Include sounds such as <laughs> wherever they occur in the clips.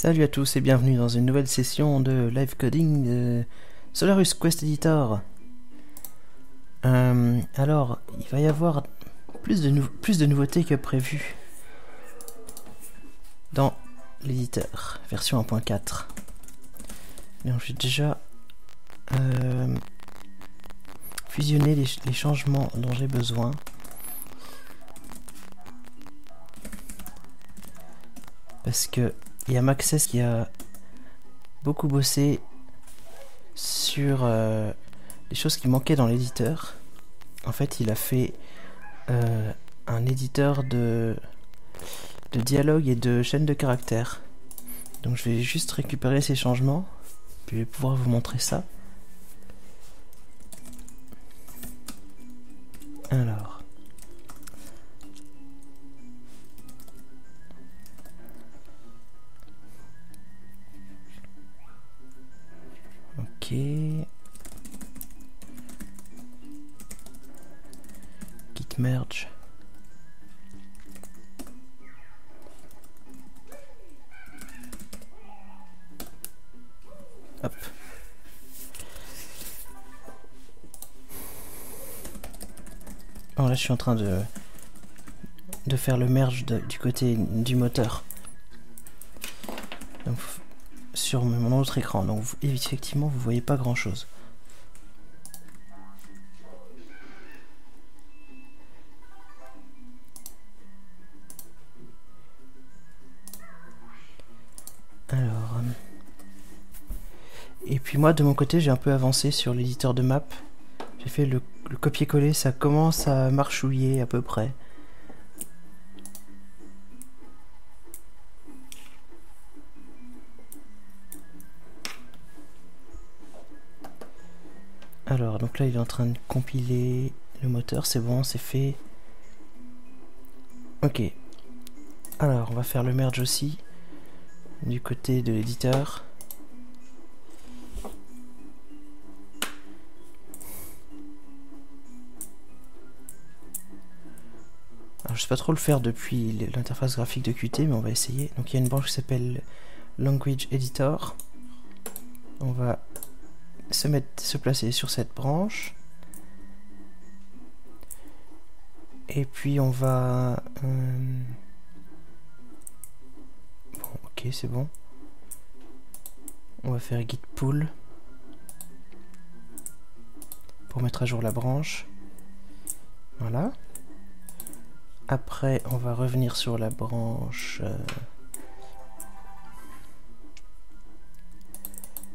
Salut à tous et bienvenue dans une nouvelle session de live coding de Solarus Quest Editor. Euh, alors, il va y avoir plus de, nouveautés que prévu dans l'éditeur, version 1.4. Donc j'ai déjà euh, fusionné les changements dont j'ai besoin. Parce que il y a Maxes qui a beaucoup bossé sur euh, les choses qui manquaient dans l'éditeur. En fait, il a fait euh, un éditeur de, dialogue et de chaîne de caractères. Donc je vais juste récupérer ces changements, puis je vais pouvoir vous montrer ça. Alors. Git merge. Hop. là, je suis en train de de faire le merge du côté du moteur sur mon autre écran. Donc effectivement, vous voyez pas grand chose. Alors, euh, et puis moi de mon côté, j'ai un peu avancé sur l'éditeur de map. J'ai fait le copier-coller, ça commence à marchouiller à peu près. Donc là, il est en train de compiler le moteur. C'est bon, c'est fait. Ok. Alors, on va faire le merge aussi. Du côté de l'éditeur. Alors, je sais pas trop le faire depuis l'interface graphique de Qt, mais on va essayer. Donc, il y a une branche qui s'appelle Language Editor. On va se, mettre, se placer sur cette branche. Et puis on va... Euh, bon, ok, c'est bon. On va faire git pull pour mettre à jour la branche. Voilà. Après, on va revenir sur la branche euh,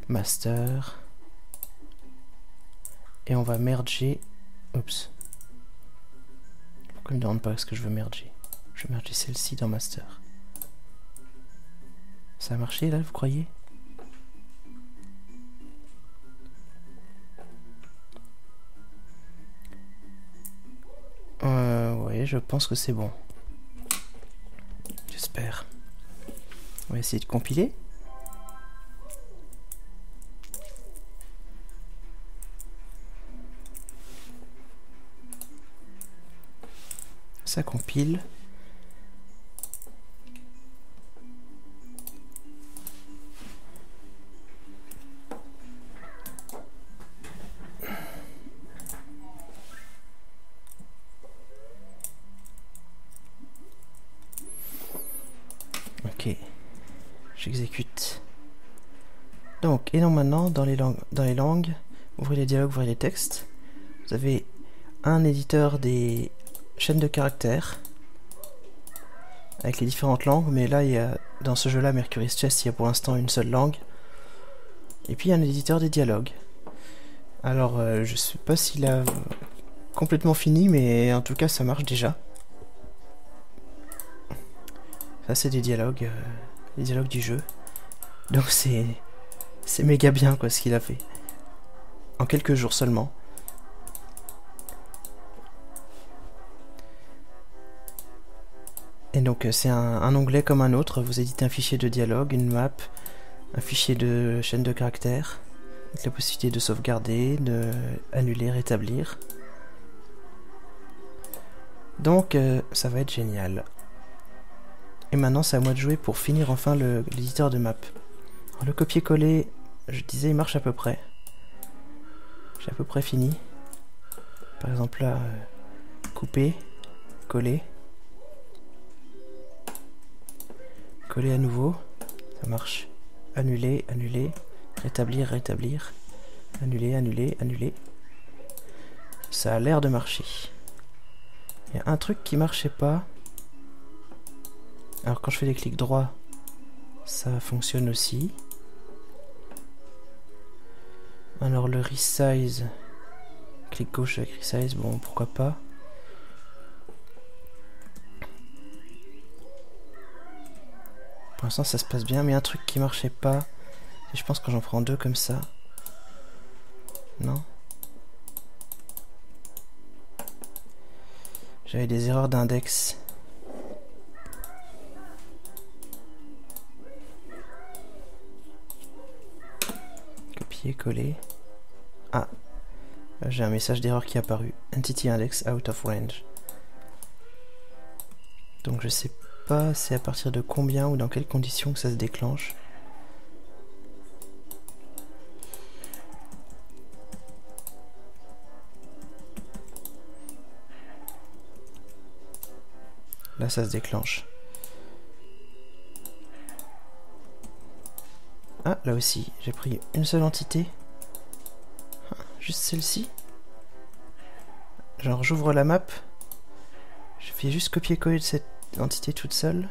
master et on va merger. Oups. Pourquoi il me demande pas ce que je veux merger Je vais merger celle-ci dans master. Ça a marché là, vous croyez? Euh, ouais, je pense que c'est bon. J'espère. On va essayer de compiler. Ça compile. Ok, j'exécute. Donc, et donc maintenant, dans les langues, dans les langues, ouvrez les dialogues, ouvrez les textes. Vous avez un éditeur des chaîne de caractères avec les différentes langues, mais là, il y a, dans ce jeu-là, Mercury's Chess, il y a pour l'instant une seule langue. Et puis, il y a un éditeur des dialogues. Alors, euh, je sais pas s'il a complètement fini, mais en tout cas, ça marche déjà. Ça, c'est des dialogues, euh, les dialogues du jeu. Donc, c'est c'est méga bien, quoi, ce qu'il a fait. En quelques jours seulement. Et donc euh, c'est un, onglet comme un autre, vous éditez un fichier de dialogue, une map, un fichier de chaîne de caractères, avec la possibilité de sauvegarder, de annuler, rétablir. Donc euh, ça va être génial. Et maintenant, c'est à moi de jouer pour finir enfin l'éditeur de map. le copier-coller, je disais, il marche à peu près. J'ai à peu près fini. Par exemple là, euh, couper, coller. Coller à nouveau, ça marche. Annuler, annuler, rétablir, rétablir. Annuler, annuler, annuler. Ça a l'air de marcher. Il y a un truc qui marchait pas. Alors quand je fais des clics droits, ça fonctionne aussi. Alors le resize, clic gauche avec resize, bon pourquoi pas. Pour l'instant ça se passe bien, mais un truc qui marchait pas, je pense quand j'en prends deux comme ça. Non J'avais des erreurs d'index. Copier, coller. Ah, j'ai un message d'erreur qui est apparu. Entity index out of range. Donc je sais pas c'est à partir de combien ou dans quelles conditions que ça se déclenche. Là ça se déclenche. Ah, là aussi, j'ai pris une seule entité. Juste celle-ci. Genre j'ouvre la map. Je fais juste copier-coller cette entité toute seule.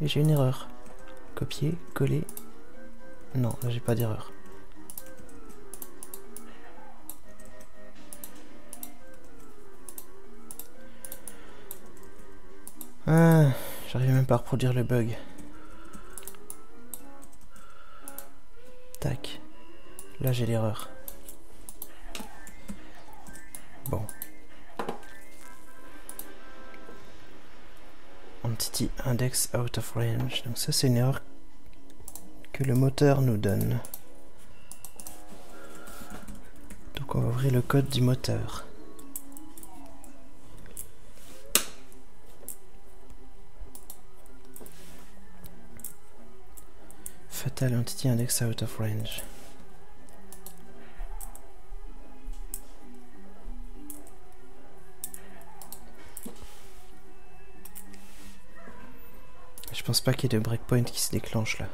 Et j'ai une erreur. Copier, coller. Non, là j'ai pas d'erreur. Ah, j'arrive même pas à reproduire le bug. Tac. Là, j'ai l'erreur. Bon. Entity index out of range. Donc ça, c'est une erreur que le moteur nous donne. Donc on va ouvrir le code du moteur. Fatal Entity Index out of range. Pense pas qu'il y ait de breakpoint qui se déclenche là.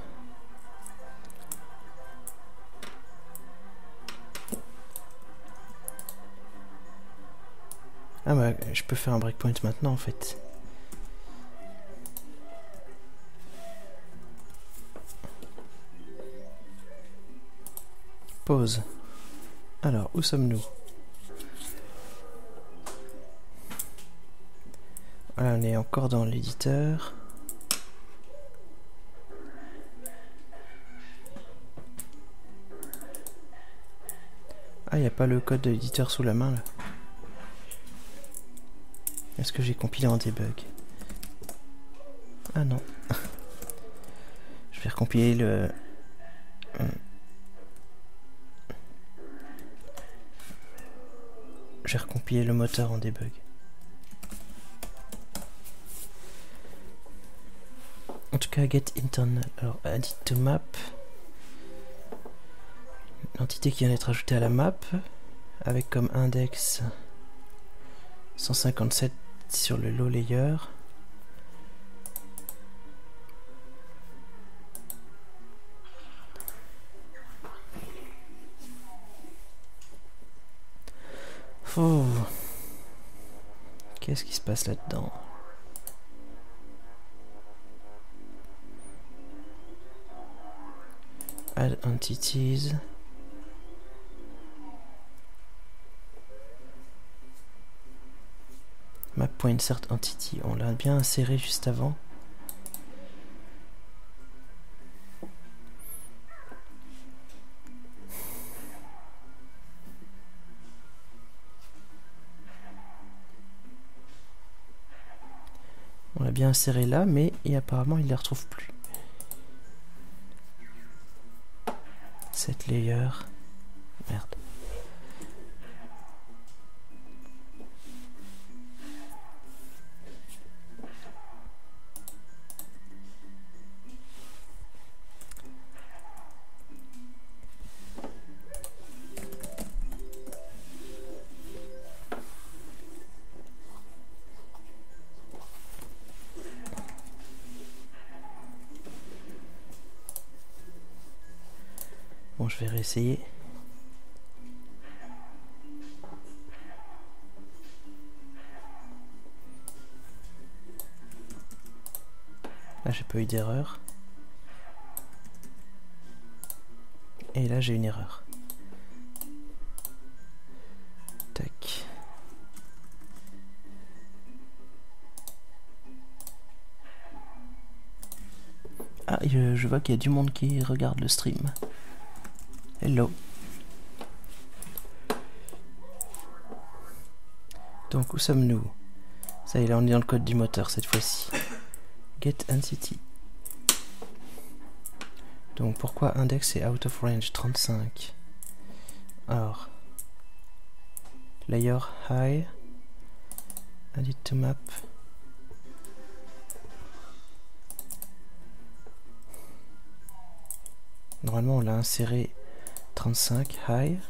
Ah bah je peux faire un breakpoint maintenant en fait. Pause. Alors, où sommes-nous? Voilà, on est encore dans l'éditeur. Ah, il n'y a pas le code de l'éditeur sous la main là. Est-ce que j'ai compilé en debug Ah non. <laughs> Je vais recompiler le... J'ai recompilé le moteur en debug. En tout cas, get internal. Alors, edit to map l'entité qui vient d'être ajoutée à la map avec comme index 157 sur le low layer. Qu'est-ce qui se passe là-dedans? Add entities. Map.insert entity, on l'a bien inséré juste avant. On l'a bien inséré là, mais et apparemment il ne les retrouve plus. Cette layer. Merde. Réessayer. Là, j'ai pas eu d'erreur. Et là, j'ai une erreur. Tac. Ah, je, vois qu'il y a du monde qui regarde le stream. Hello. Donc, où sommes-nous? Ça y est, là, on est dans le code du moteur cette fois-ci. Get Entity. Donc, pourquoi index est out of range? 35 Alors, layer high, edit to map. Normalement, on l'a inséré 35 high.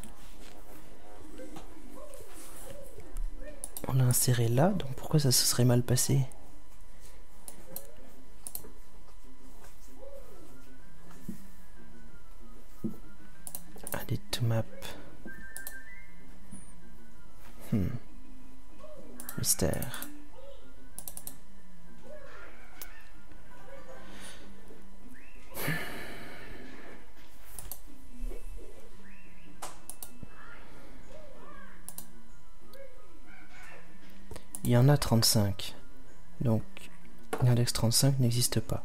On l'a inséré là, donc pourquoi ça se serait mal passé? Add to map. Hmm. Mystère. Il y en a 35. Donc, l'index 35 n'existe pas.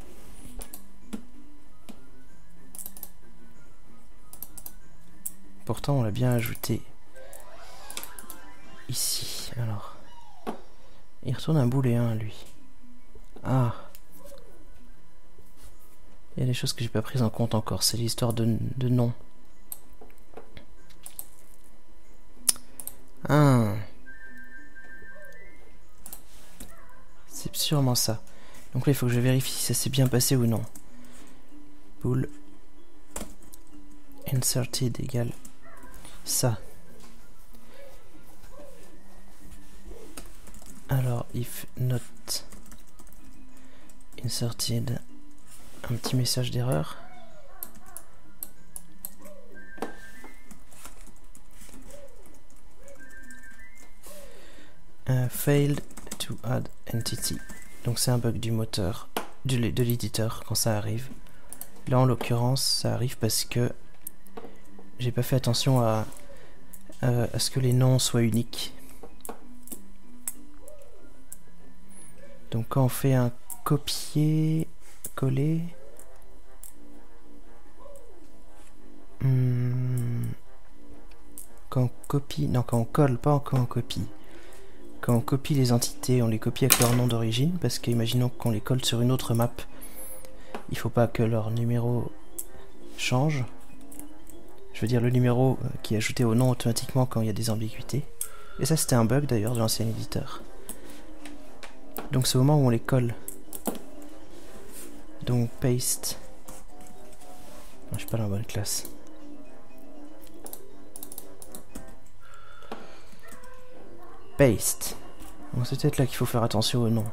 Pourtant, on l'a bien ajouté ici. Alors, il retourne un booléen, lui. Ah. Il y a des choses que j'ai pas prises en compte encore. C'est l'histoire de, de nom. Ah. Sûrement ça. Donc là, il faut que je vérifie si ça s'est bien passé ou non. Bool inserted égale ça. Alors, if not inserted, un petit message d'erreur. Uh, failed to add entity. Donc c'est un bug du moteur, de l'éditeur quand ça arrive. Là en l'occurrence ça arrive parce que j'ai pas fait attention à, à, ce que les noms soient uniques. Donc quand on fait un copier-coller... Hmm, quand on copie... Non, quand on colle, pas quand on copie. Quand on copie les entités, on les copie avec leur nom d'origine, parce qu'imaginons qu'on les colle sur une autre map, il faut pas que leur numéro change. Je veux dire le numéro euh, qui est ajouté au nom automatiquement quand il y a des ambiguïtés. Et ça c'était un bug d'ailleurs de l'ancien éditeur. Donc c'est au moment où on les colle. Donc paste. je suis pas dans la bonne classe. Paste. C'est peut-être là qu'il faut faire attention au nom.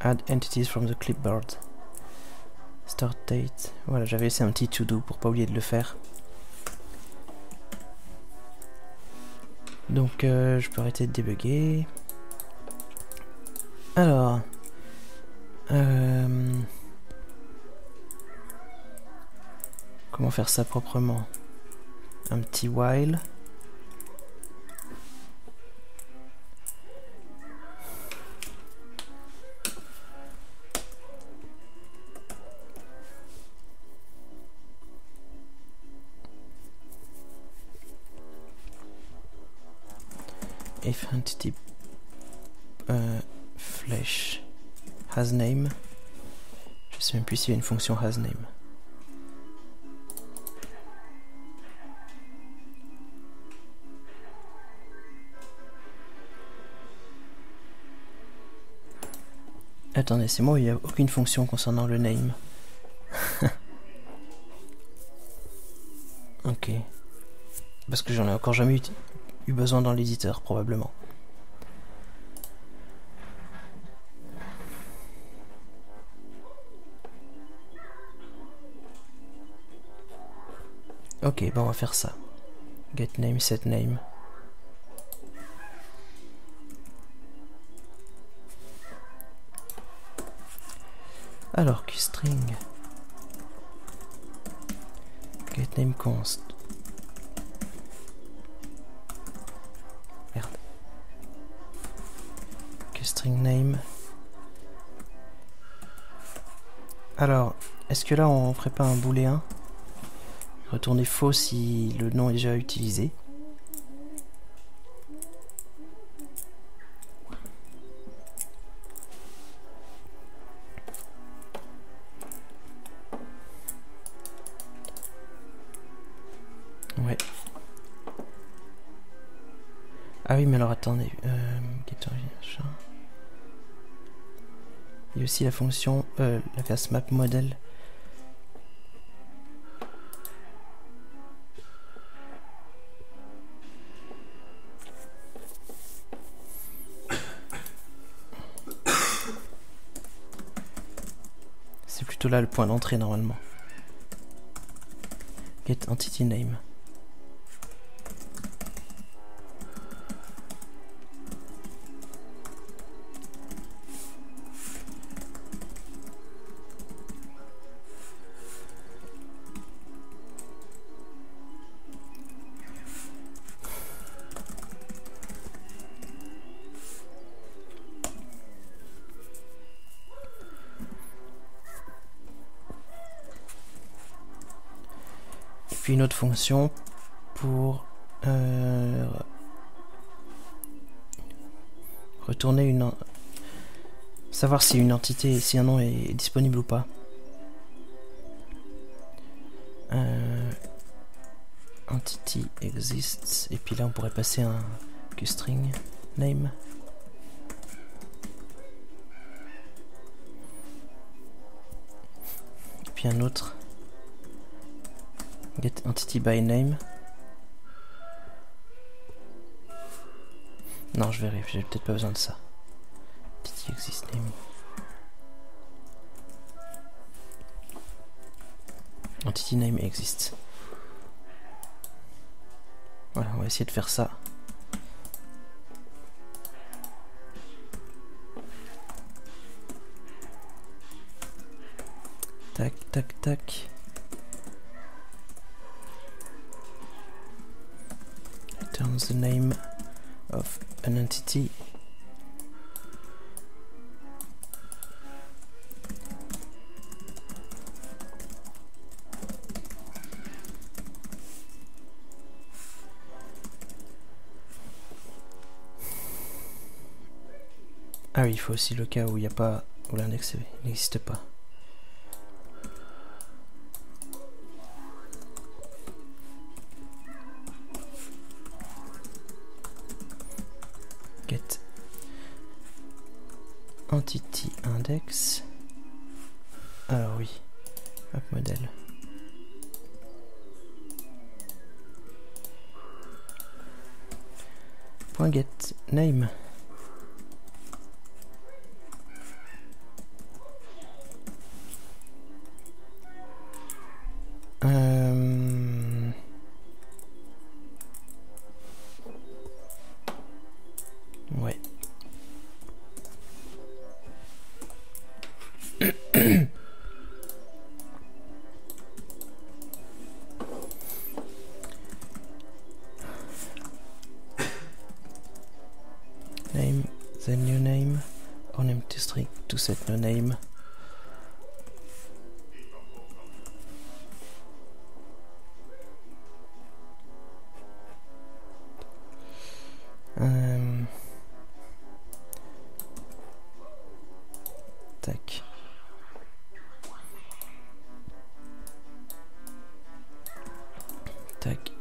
Add entities from the clipboard. Start date. Voilà, j'avais laissé un petit to-do pour pas oublier de le faire. Donc euh, je peux arrêter de débugger. Alors. Euh, comment faire ça proprement? Un petit while. If entity euh, flash has name. Je sais même plus s'il y a une fonction has name. Attendez, c'est moi, il n'y a aucune fonction concernant le name. <laughs> ok. Parce que j'en ai encore jamais eu eu besoin dans l'éditeur, probablement. Ok, bon, on va faire ça. Get name, set name. Alors, string Get name const. Name. Alors, est-ce que là on ferait pas un booléen? Retourner faux si le nom est déjà utilisé. Ouais. Ah oui, mais alors attendez. Euh, Il y a aussi la fonction, euh, la classe map model là le point d'entrée normalement. Get entity name. Fonction pour euh, retourner une savoir si une entité si un nom est disponible ou pas. Euh, entity exists. Et puis là on pourrait passer un string name. Puis un autre Get entity by name. Non, je verrai, j'ai peut-être pas besoin de ça. Entity exist name. Entity name exist. Voilà, on va essayer de faire ça. Tac, tac, tac. Ah oui, il faut aussi le cas où il n'y a pas, où l'index n'existe pas. Entity index. Alors oui, hop modèle. Point get name.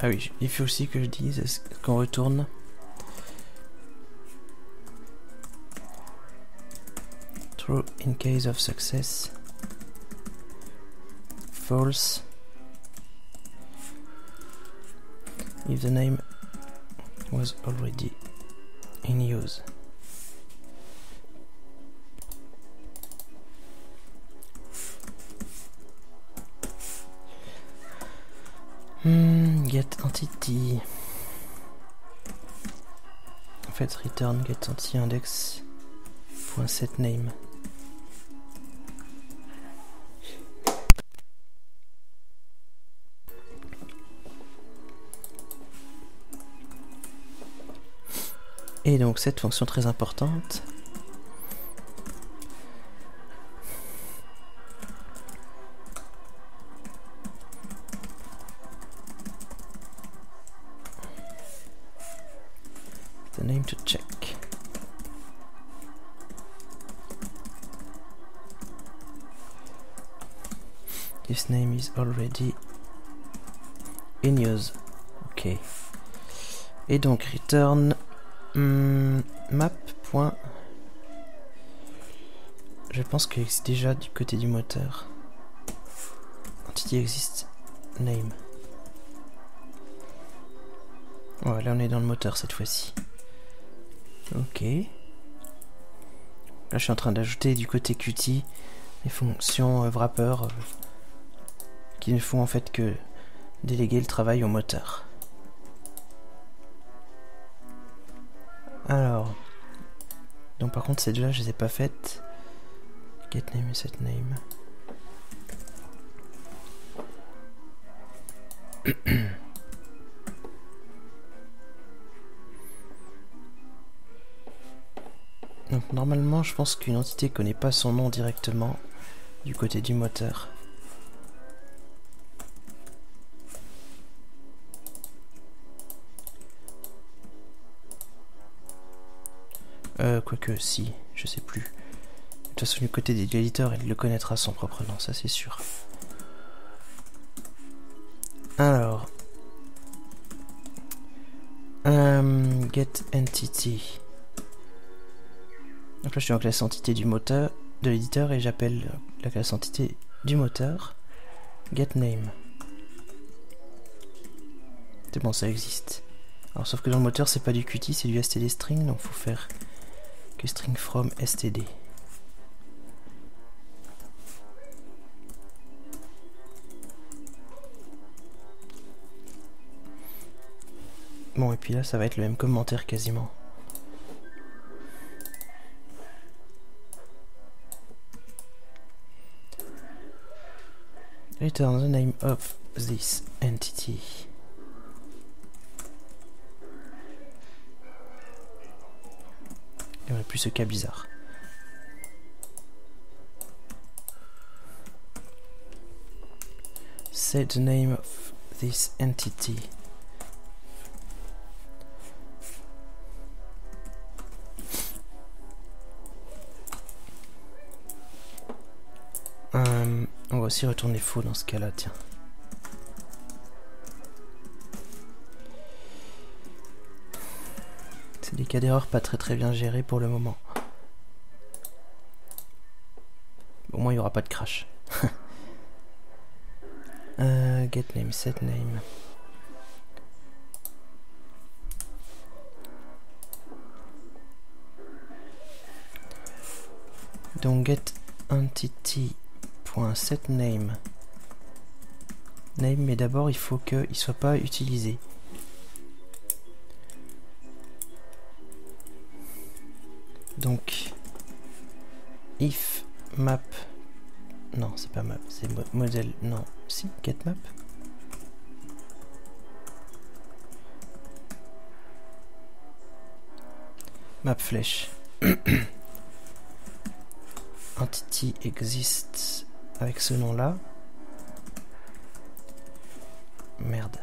Ah oui, il faut aussi que je dise qu'on retourne. True in case of success, false. If the name was already in use. Hmm, get entity. En fait, return get entity index set name. Et donc cette fonction très importante the name to check. This name is already in use. Ok. Et Hmm, map. Je pense que c'est déjà du côté du moteur. Entity existe name. Voilà, on est dans le moteur cette fois-ci. Ok. Là, je suis en train d'ajouter du côté Qt les fonctions euh, wrapper euh, qui ne font en fait que déléguer le travail au moteur. Par contre, ces deux-là, je les ai pas faites. Get name et set name. <coughs> Donc normalement, je pense qu'une entité connaît pas son nom directement du côté du moteur. Quoique, si, je sais plus. De toute façon, du côté des éditeurs, il le connaîtra son propre nom, ça c'est sûr. Alors. Euh, get entity. Donc là, je suis en classe entité du moteur, de l'éditeur, et j'appelle la classe entité du moteur get name. C'est bon, ça existe. Alors, sauf que dans le moteur, c'est pas du Qt, c'est du std string, donc faut faire que string from std. Bon, et puis là, ça va être le même commentaire quasiment. Return the name of this entity. Il n'y aurait plus ce cas bizarre. Set the name of this entity. Euh, on va aussi retourner faux dans ce cas-là, tiens. C'est des cas d'erreur pas très très bien gérés pour le moment. Au moins il n'y aura pas de crash. <laughs> Euh, get name, set name. Donc get entity.setName. name. Name, mais d'abord il faut qu'il ne soit pas utilisé. Donc, if map. Non, c'est pas map, c'est modèle. Non, si, get map. Map flèche. <coughs> Entity existe avec ce nom-là. Merde.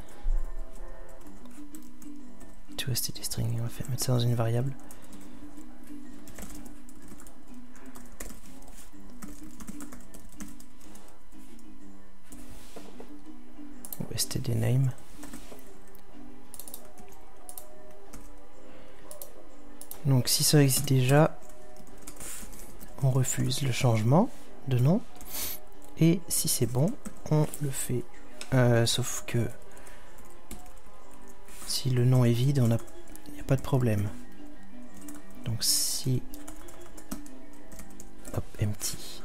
To string, on va mettre ça dans une variable. Donc si ça existe déjà, on refuse le changement de nom. Et si c'est bon, on le fait. Euh, sauf que si le nom est vide, on a, a pas de problème. Donc si hop, empty.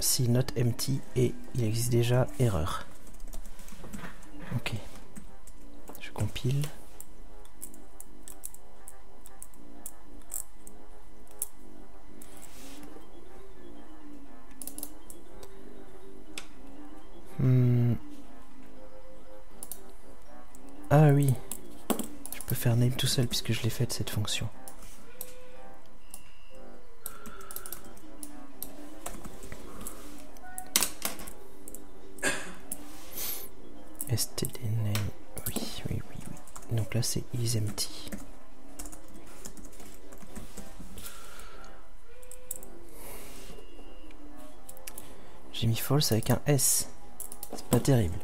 Si not empty et il existe déjà erreur. Ok. Je compile. Hmm. Ah oui. Je peux faire name tout seul puisque je l'ai fait cette fonction. Std name. Oui, oui, oui, oui. Donc là c'est isEmpty. J'ai mis false avec un S. C'est pas terrible.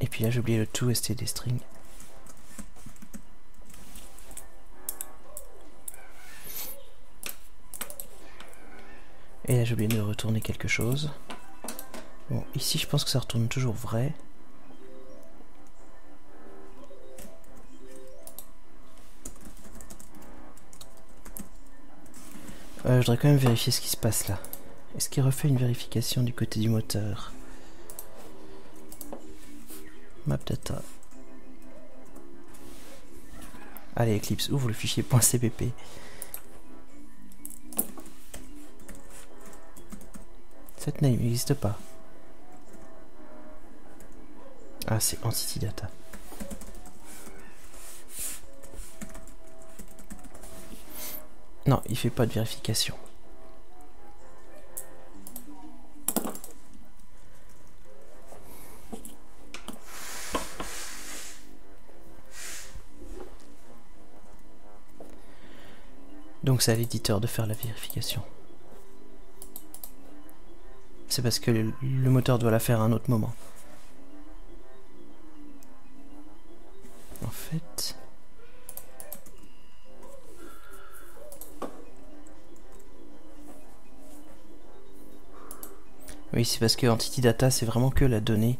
Et puis là j'ai oublié le to std string. Et là j'ai oublié de retourner quelque chose. Bon, ici je pense que ça retourne toujours vrai. Euh, je voudrais quand même vérifier ce qui se passe là. Est-ce qu'il refait une vérification du côté du moteur? Map data. Allez Eclipse, ouvre le fichier .cpp. Cette name n'existe pas. Ah, c'est Entity Data. Non, il fait pas de vérification. Donc c'est à l'éditeur de faire la vérification. C'est parce que le, moteur doit la faire à un autre moment. En fait... Oui, c'est parce que Entity Data, c'est vraiment que la donnée.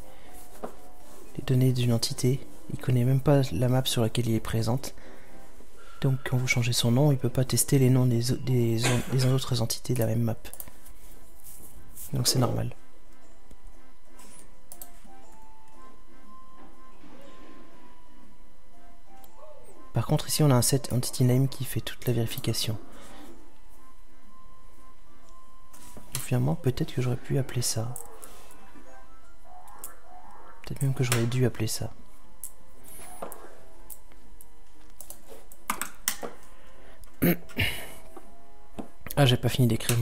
Les données d'une entité. Il connaît même pas la map sur laquelle il est présente. Donc quand vous changez son nom, il peut pas tester les noms des, des, des autres entités de la même map. Donc c'est normal. Par contre ici on a un set entity name qui fait toute la vérification. Finalement peut-être que j'aurais pu appeler ça. Peut-être même que j'aurais dû appeler ça. <coughs> Ah j'ai pas fini d'écrire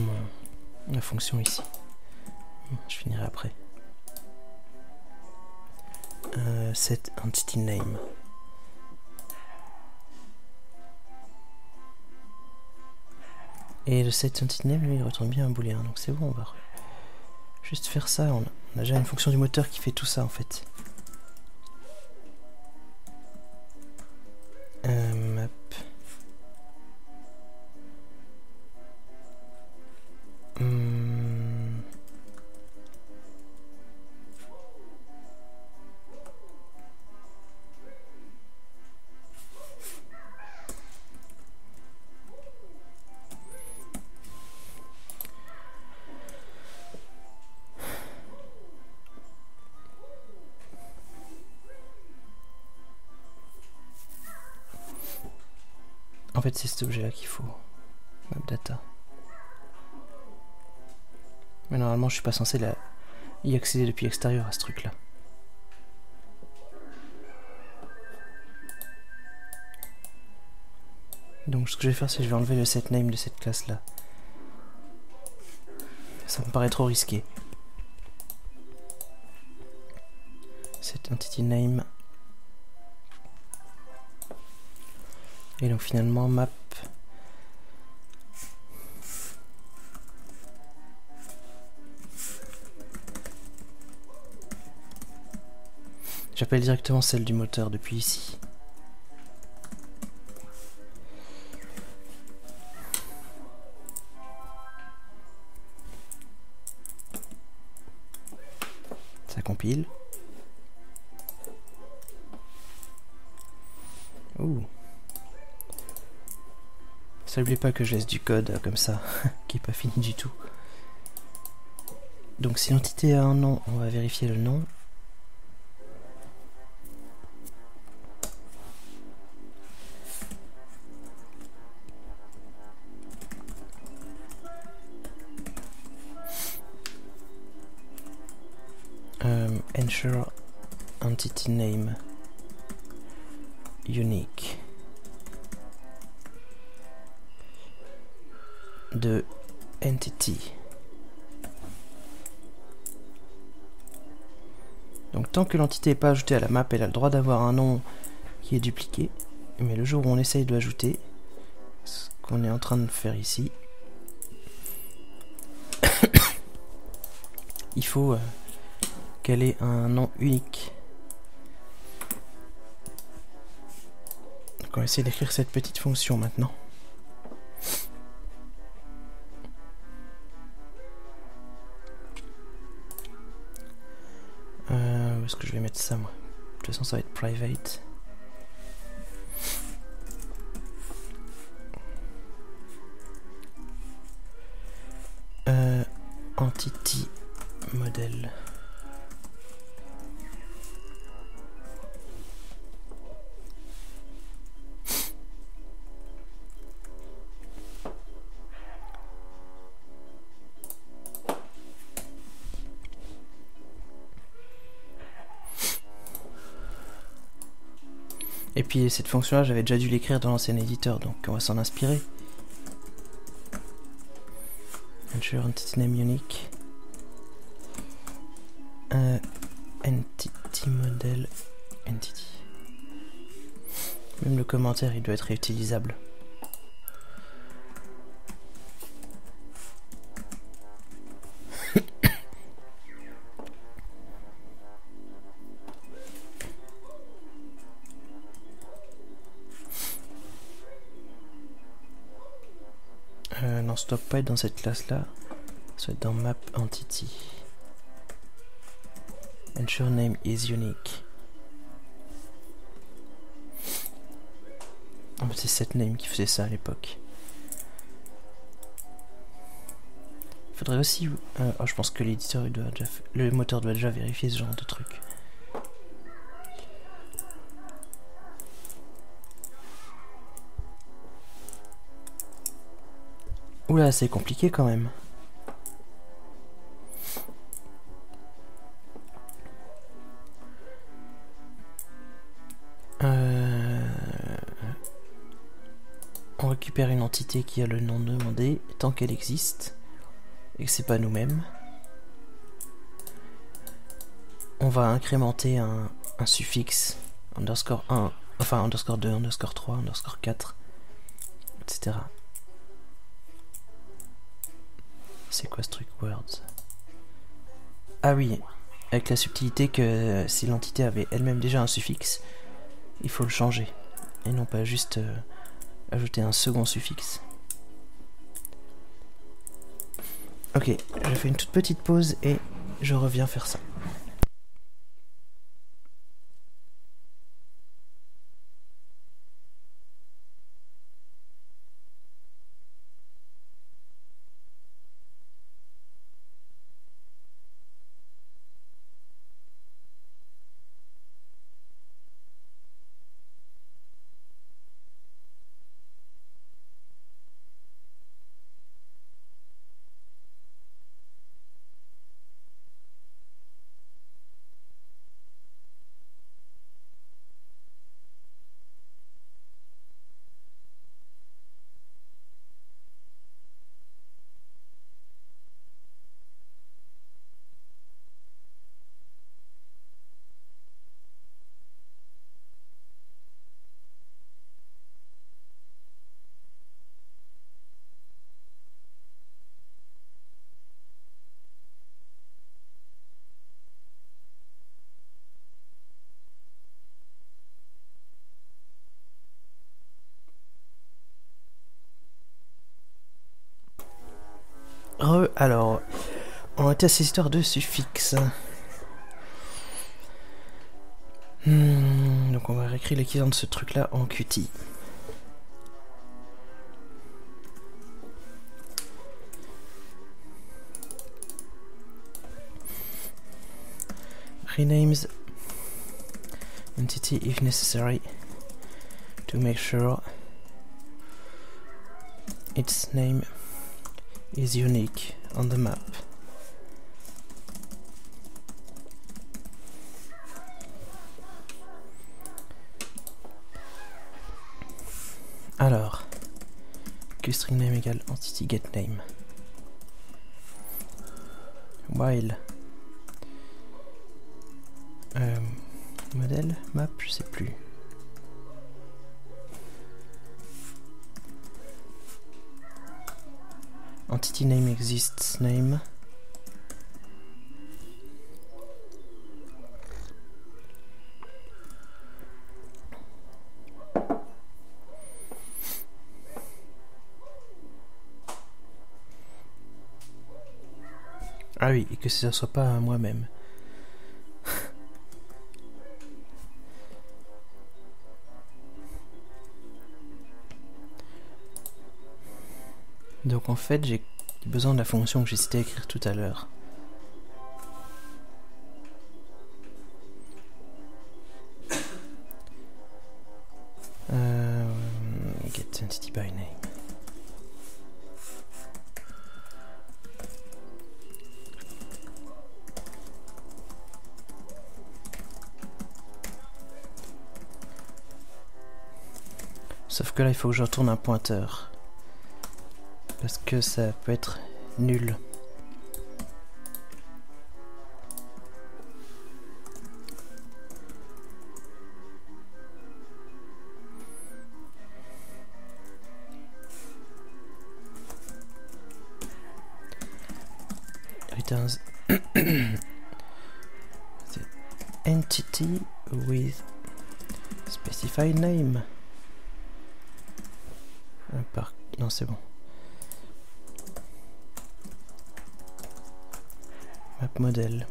la fonction ici. Je finirai après. Euh, set entity name. Et le set entity name, lui, il retourne bien un booléen. Donc c'est bon, on va juste faire ça. On a, déjà une fonction du moteur qui fait tout ça en fait. Euh, map. Hmm. C'est cet objet-là qu'il faut. Map data. Mais normalement, je suis pas censé y accéder depuis l'extérieur à ce truc-là. Donc, ce que je vais faire, c'est que je vais enlever le set name de cette classe-là. Ça me paraît trop risqué. Set entity name. Et donc finalement map J'appelle directement celle du moteur depuis ici. Ça compile. Ça n'oublie pas que je laisse du code euh, comme ça, <laughs> qui est pas fini du tout. Donc si l'entité a un nom, on va vérifier le nom. Um, ensure entity name unique de entity. Donc tant que l'entité n'est pas ajoutée à la map, elle a le droit d'avoir un nom qui est dupliqué. Mais le jour où on essaye de l'ajouter, ce qu'on est en train de faire ici, <coughs> il faut euh, qu'elle ait un nom unique. Donc on va essayer d'écrire cette petite fonction maintenant. De toute façon ça va être private. Cette fonction-là, j'avais déjà dû l'écrire dans l'ancien éditeur, donc on va s'en inspirer. Ensure entity name unique. Euh, entity model entity. Même le commentaire, il doit être réutilisable. Pas être dans cette classe-là. Ça doit être dans Map Entity. Ensure name is unique. C'est cette name qui faisait ça à l'époque. Faudrait aussi. Euh, oh, je pense que l'éditeur, doit déjà, le moteur doit déjà vérifier ce genre de truc. Oula, c'est compliqué quand même. Euh, On récupère une entité qui a le nom demandé tant qu'elle existe et que c'est pas nous-mêmes. On va incrémenter un, un suffixe underscore 1, enfin underscore 2, underscore 3, underscore 4, etc. C'est quoi ce truc words Ah oui, avec la subtilité que si l'entité avait elle-même déjà un suffixe, il faut le changer. Et non pas juste euh, ajouter un second suffixe. Ok, je fais une toute petite pause et je reviens faire ça. arrêter à ces de suffixes. Hmm, donc on va réécrire l'équivalent de ce truc-là en Qt. Renames entity if necessary to make sure its name is unique on the map. String name égale entity get name. While euh, modèle map, je sais plus. Entity name exists name. Ah oui, et que ce ne soit pas moi-même. Donc en fait, j'ai besoin de la fonction que j'ai cité à écrire tout à l'heure. Là, il faut que je retourne un pointeur. Parce que ça peut être nul. <coughs> Entity with specified name. Non, c'est bon. Map modèle.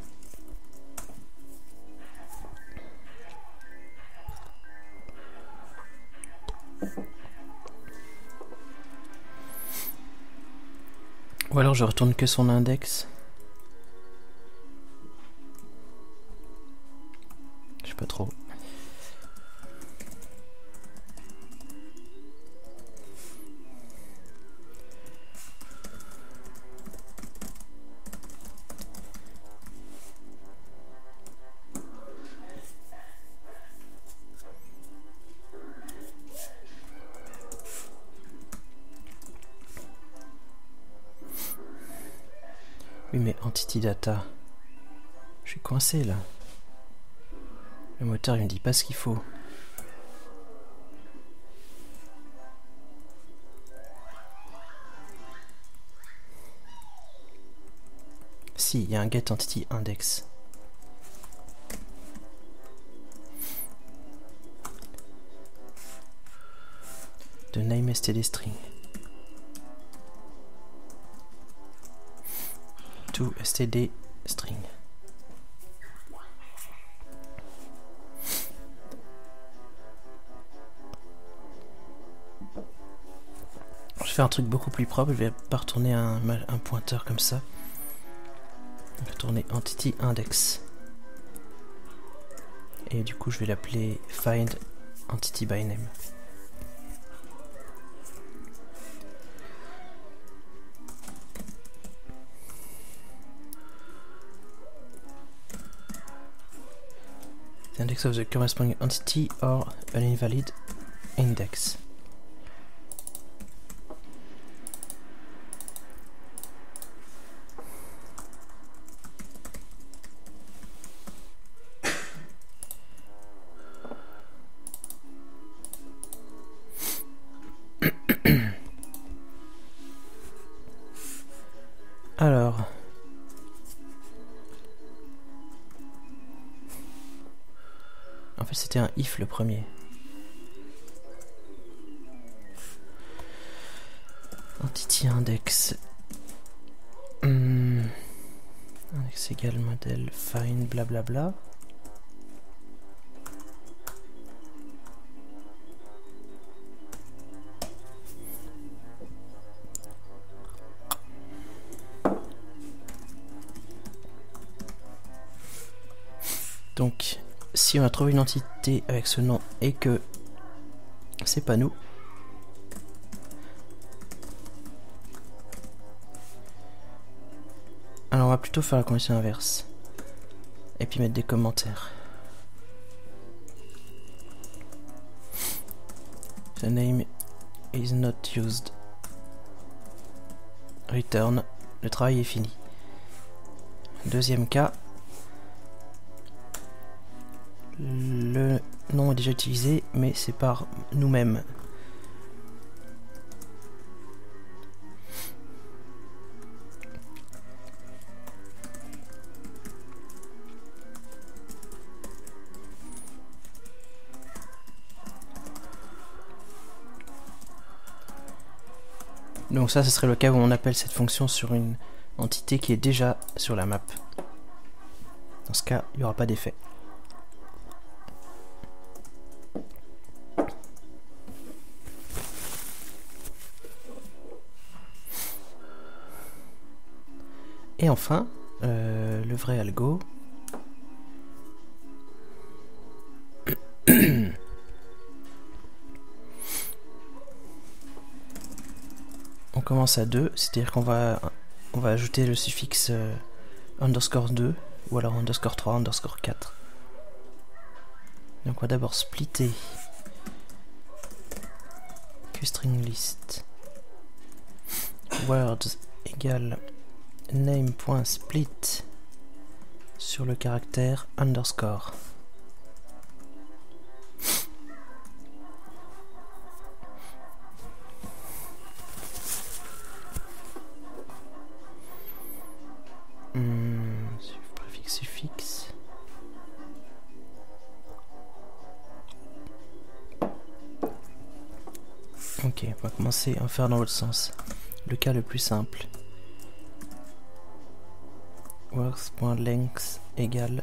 Ou alors je retourne que son index. Je sais pas trop. Data. Je suis coincé là. Le moteur il me dit pas ce qu'il faut. Si, il y a un get entity index. De name std string. To std string. Je fais un truc beaucoup plus propre, je vais pas retourner un, un pointeur comme ça. Je vais retourner entity index. Et du coup je vais l'appeler find entity by name. Index of the corresponding entity or an invalid index. Le premier. Entity index. Hmm. Index égal modèle find blablabla. Bla bla. On a trouvé une entité avec ce nom et que c'est pas nous, alors on va plutôt faire la condition inverse et puis mettre des commentaires. The name is not used. Return. Le travail est fini. Deuxième cas. Le nom est déjà utilisé, mais c'est par nous-mêmes. Donc ça, ce serait le cas où on appelle cette fonction sur une entité qui est déjà sur la map. Dans ce cas, il n'y aura pas d'effet. Enfin, euh, le vrai algo. on commence à 2, c'est-à-dire qu'on va, on va ajouter le suffixe euh, underscore 2, ou alors underscore 3, underscore 4. Donc on va d'abord splitter qstring list words égale name.split sur le caractère underscore. Hmm, suffixe. Ok, on va commencer à faire dans l'autre sens. Le cas le plus simple. Works.length égale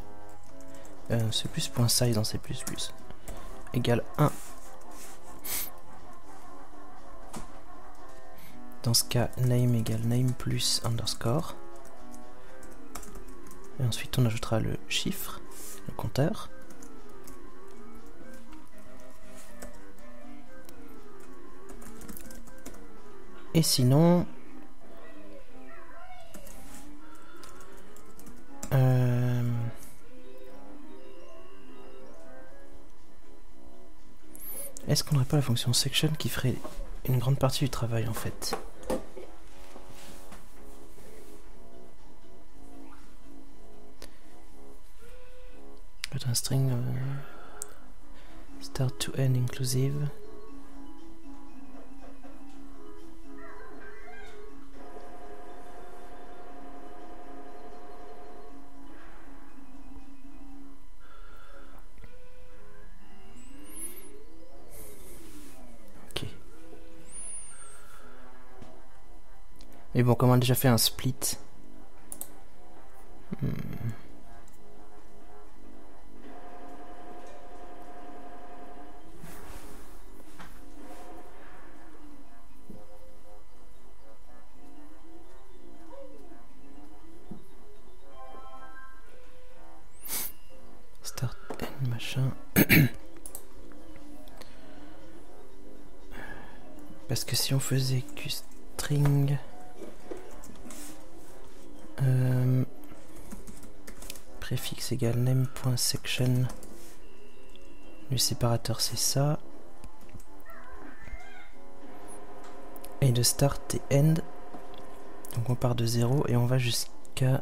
euh, c'est plus point size dans C++ égale 1 dans ce cas name égale name plus underscore. Et ensuite on ajoutera le chiffre le compteur. Et sinon est-ce qu'on n'aurait pas la fonction section qui ferait une grande partie du travail en fait But un string euh, start to end inclusive Mais bon, comme on a déjà fait un split. Hmm. Start machin. Parce que si on faisait qstring euh, égale name.section. Le séparateur c'est ça. Et de start et end. Donc on part de 0 et on va jusqu'à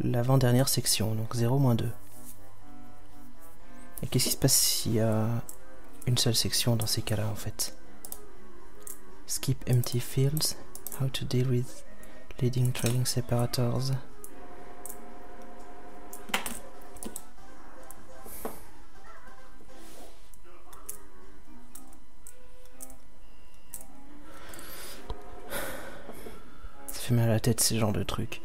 l'avant-dernière section, donc 0 moins 2. Et qu'est-ce qui se passe s'il y a une seule section dans ces cas-là en fait? Skip empty fields. How to deal with leading trailing separators. fait à la tête ces genres de trucs.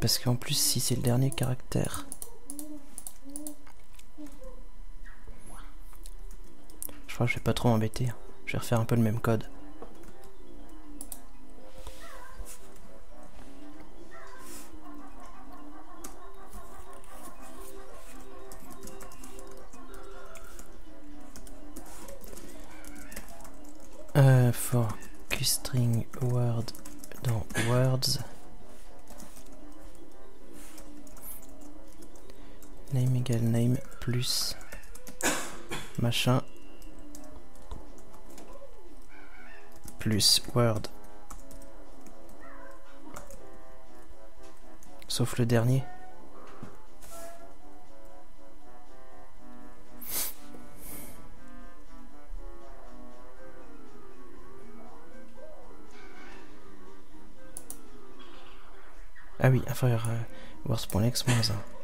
Parce qu'en plus, si c'est le dernier caractère, crois que je vais pas trop m'embêter. Je vais refaire un peu le même code. Word sauf le dernier Ah oui, inférieur à moins 1.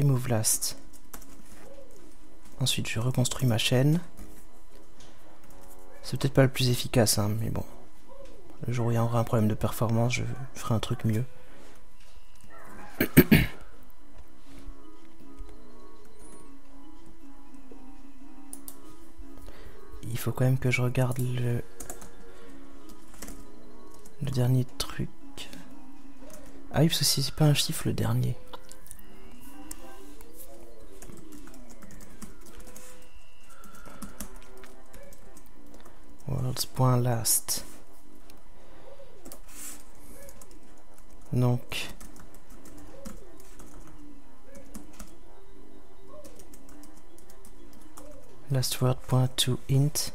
Remove last. Ensuite, je reconstruis ma chaîne. C'est peut-être pas le plus efficace, hein, mais bon. Le jour où il y aura un problème de performance, je ferai un truc mieux. Il faut quand même que je regarde le, le dernier truc. Ah oui, parce que c'est pas un chiffre le dernier. Donc, last word point to int.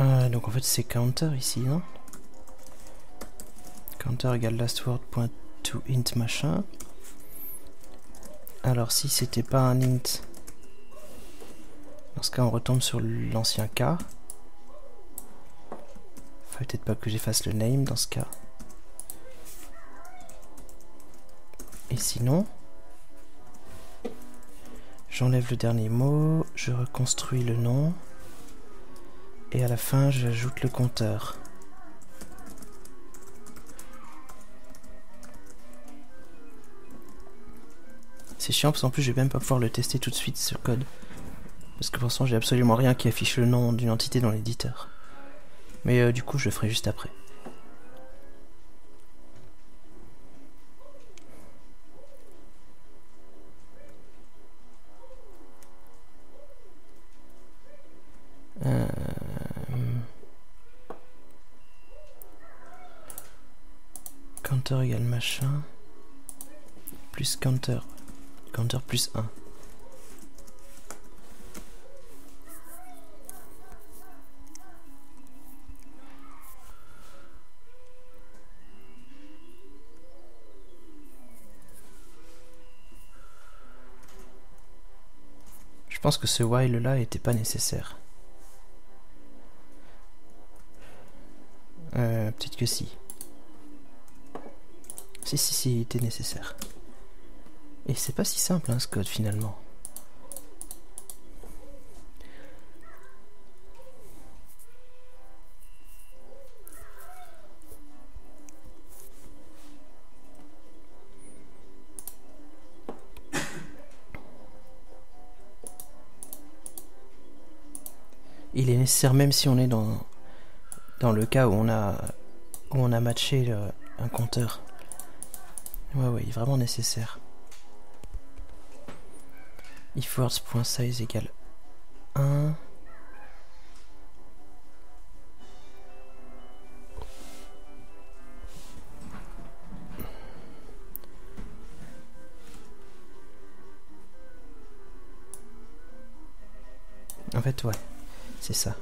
Euh, donc en fait c'est counter ici non counter égale last word point to int machin alors si c'était pas un int dans ce cas on retombe sur l'ancien cas peut-être pas que j'efface le name dans ce cas. Et sinon, j'enlève le dernier mot, je reconstruis le nom, et à la fin j'ajoute le compteur. C'est chiant parce qu'en plus je vais même pas pouvoir le tester tout de suite ce code. Parce que pour l'instant j'ai absolument rien qui affiche le nom d'une entité dans l'éditeur. Mais euh, du coup, je le ferai juste après. Euh... Counter égale machin. Plus counter. Counter plus 1. Je pense que ce while là était pas nécessaire. Euh, peut-être que si. Si, si, si, il était nécessaire. Et c'est pas si simple hein, ce code finalement. il est nécessaire même si on est dans, dans le cas où on a, où on a matché un compteur. Ouais, ouais, vraiment nécessaire. If égale 1. En fait, ouais. C'est ça.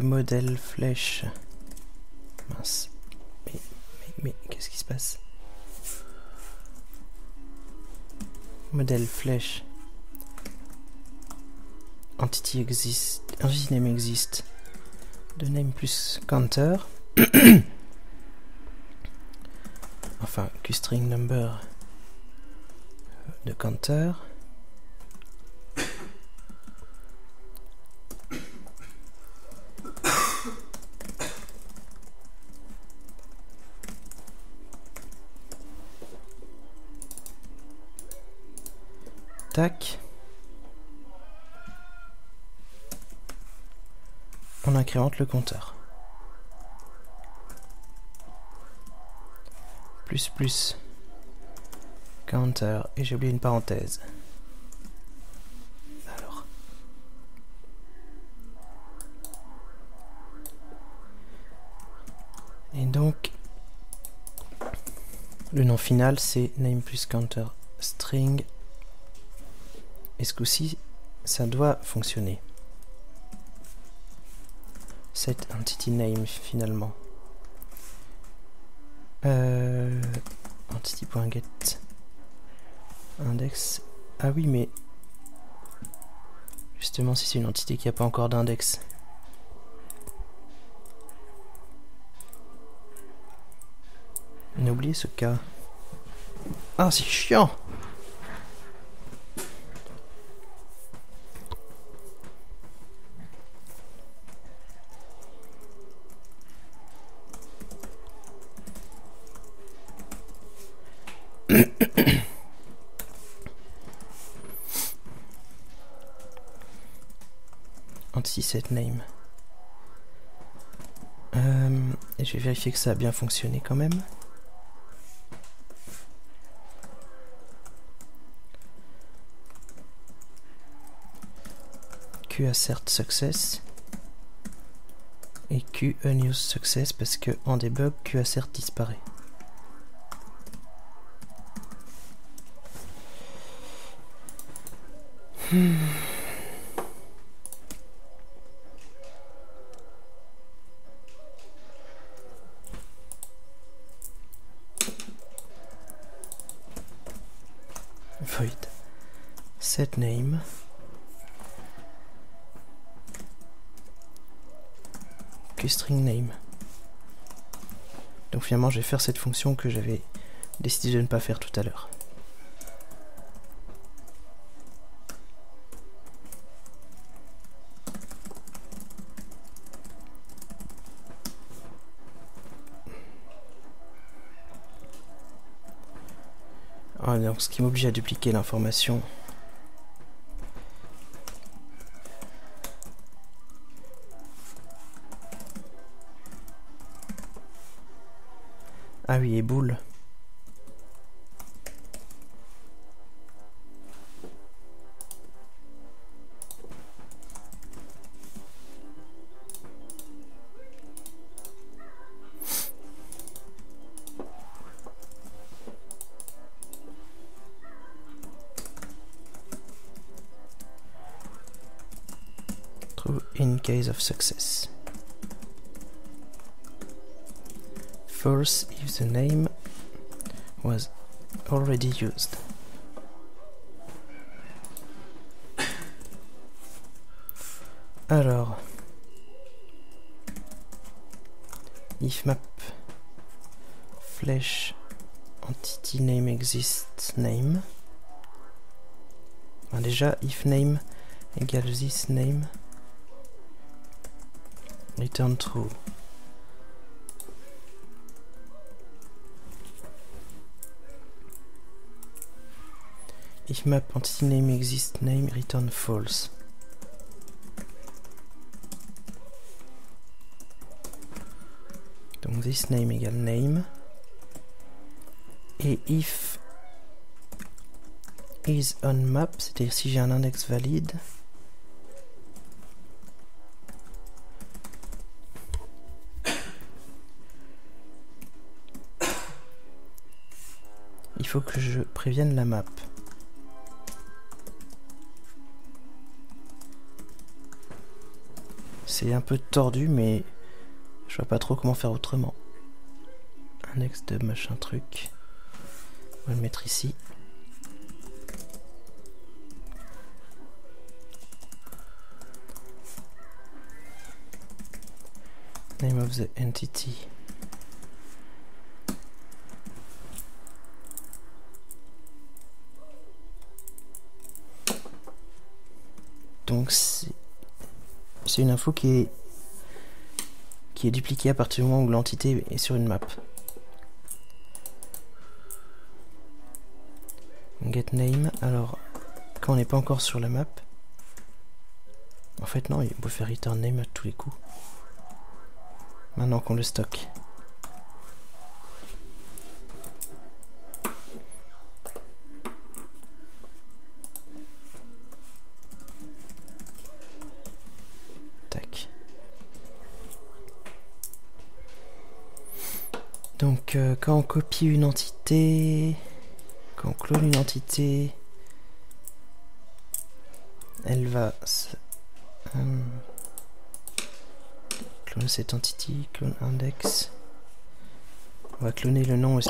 Modèle flèche. Mince. Mais, mais, mais qu'est-ce qui se passe? Modèle flèche. Entity existe. Entity name existe. De name plus counter. <coughs> enfin, string number de counter. On incrémente le compteur. Plus plus. Counter. Et j'ai oublié une parenthèse. Alors. Et donc, le nom final c'est name plus counter string et ce coup-ci, ça doit fonctionner? Set entity name finalement. Euh, entity.get index. Ah oui, mais justement, si c'est une entité qui n'a pas encore d'index. On a oublié ce cas. Ah, c'est chiant! <coughs> Anti-set name. Euh, et je vais vérifier que ça a bien fonctionné quand même. Q assert success et Q unused success parce que en debug Q assert disparaît. Void. Set name. string name. Donc finalement je vais faire cette fonction que j'avais décidé de ne pas faire tout à l'heure. Donc ce qui m'oblige à dupliquer l'information. Ah oui, et boule. Success. False if the name was already used. Alors, if map flash entity name exists name. Ben déjà, if name égale this name Return true. If map entity name exist name return false. Donc this name égale name. Et if is on map, c'est-à-dire si j'ai un index valide, faut que je prévienne la map. c'est un peu tordu, mais je vois pas trop comment faire autrement. Index de machin truc. On va le mettre ici. Name of the entity. Donc c'est une info qui est dupliquée à partir du moment où l'entité est sur une map. Get name, alors quand on n'est pas encore sur la map, en fait non, il peut faire return name à tous les coups. Maintenant qu'on le stocke. Tac. Euh, quand on copie une entité, quand on clone une entité, elle va. Hum, clone cette entity, clone index. On va cloner le nom aussi.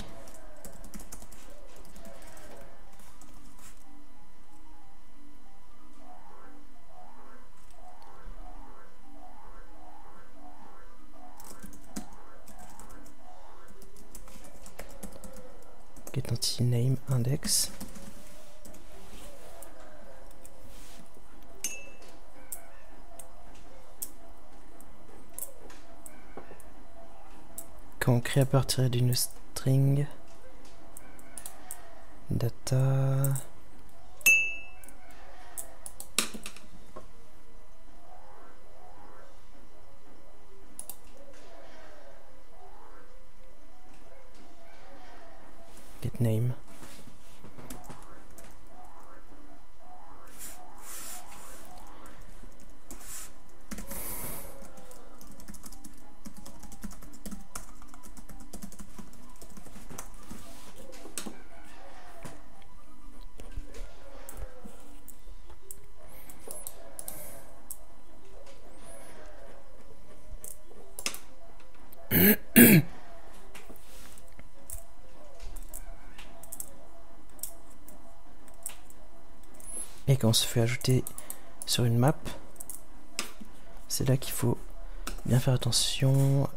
Name index. quand on crée à partir d'une string data name on se fait ajouter sur une map, c'est là qu'il faut bien faire attention.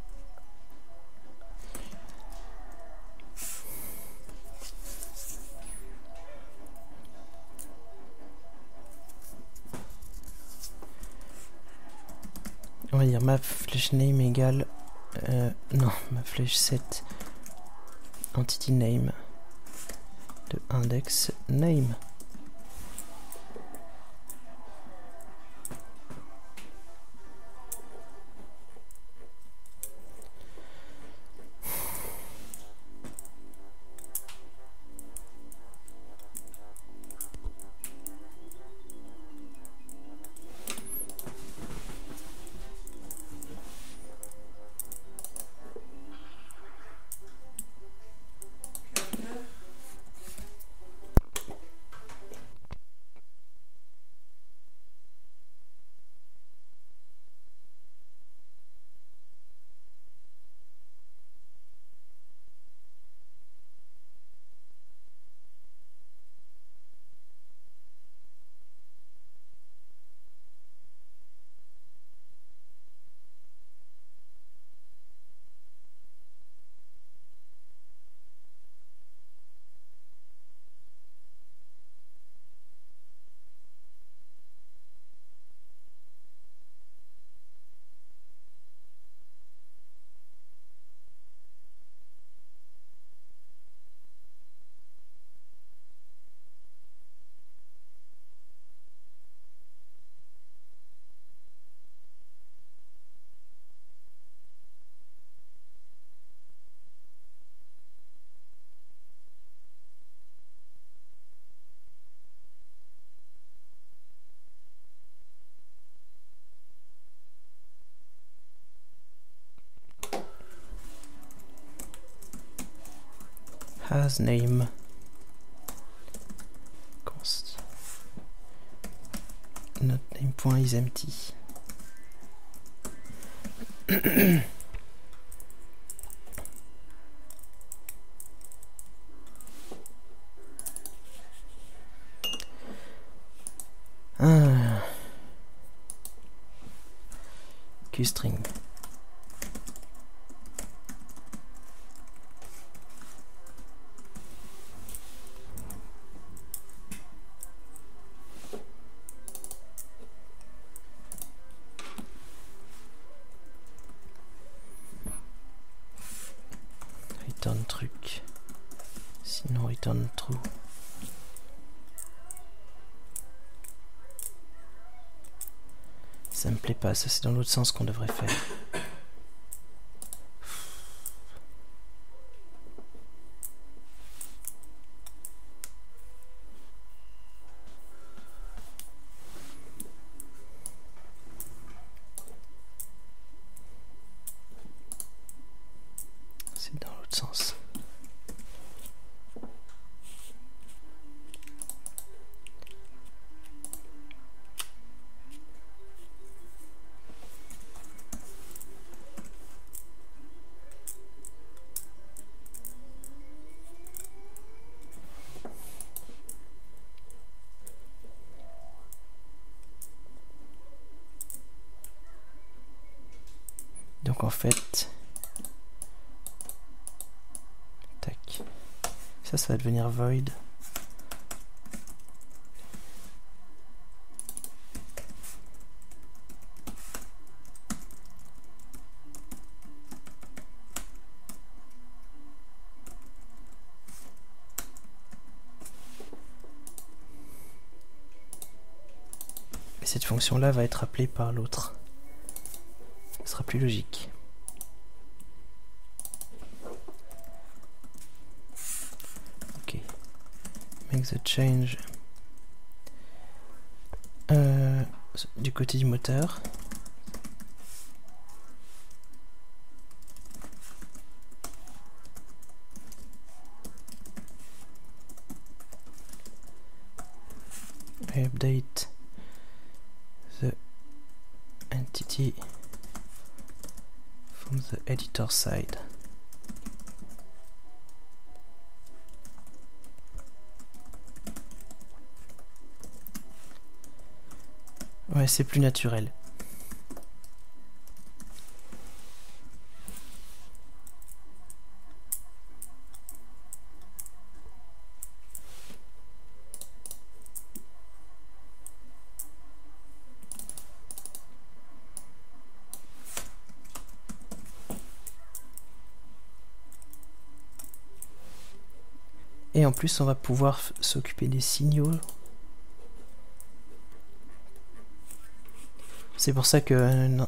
On va dire map flèche name égale euh, non ma flèche set entity name de index name. Has name. Const. Not name <clears throat> point is empty ah. Q-string. return truc. Sinon return true. Ça c'est dans l'autre sens qu'on devrait faire. Devenir void. Et cette fonction-là va être appelée par l'autre. Ce sera plus logique. Ok. The change. Euh, du côté du moteur. Update the entity from the editor side. C'est plus naturel. Et en plus, on va pouvoir s'occuper des signaux. C'est pour ça que euh,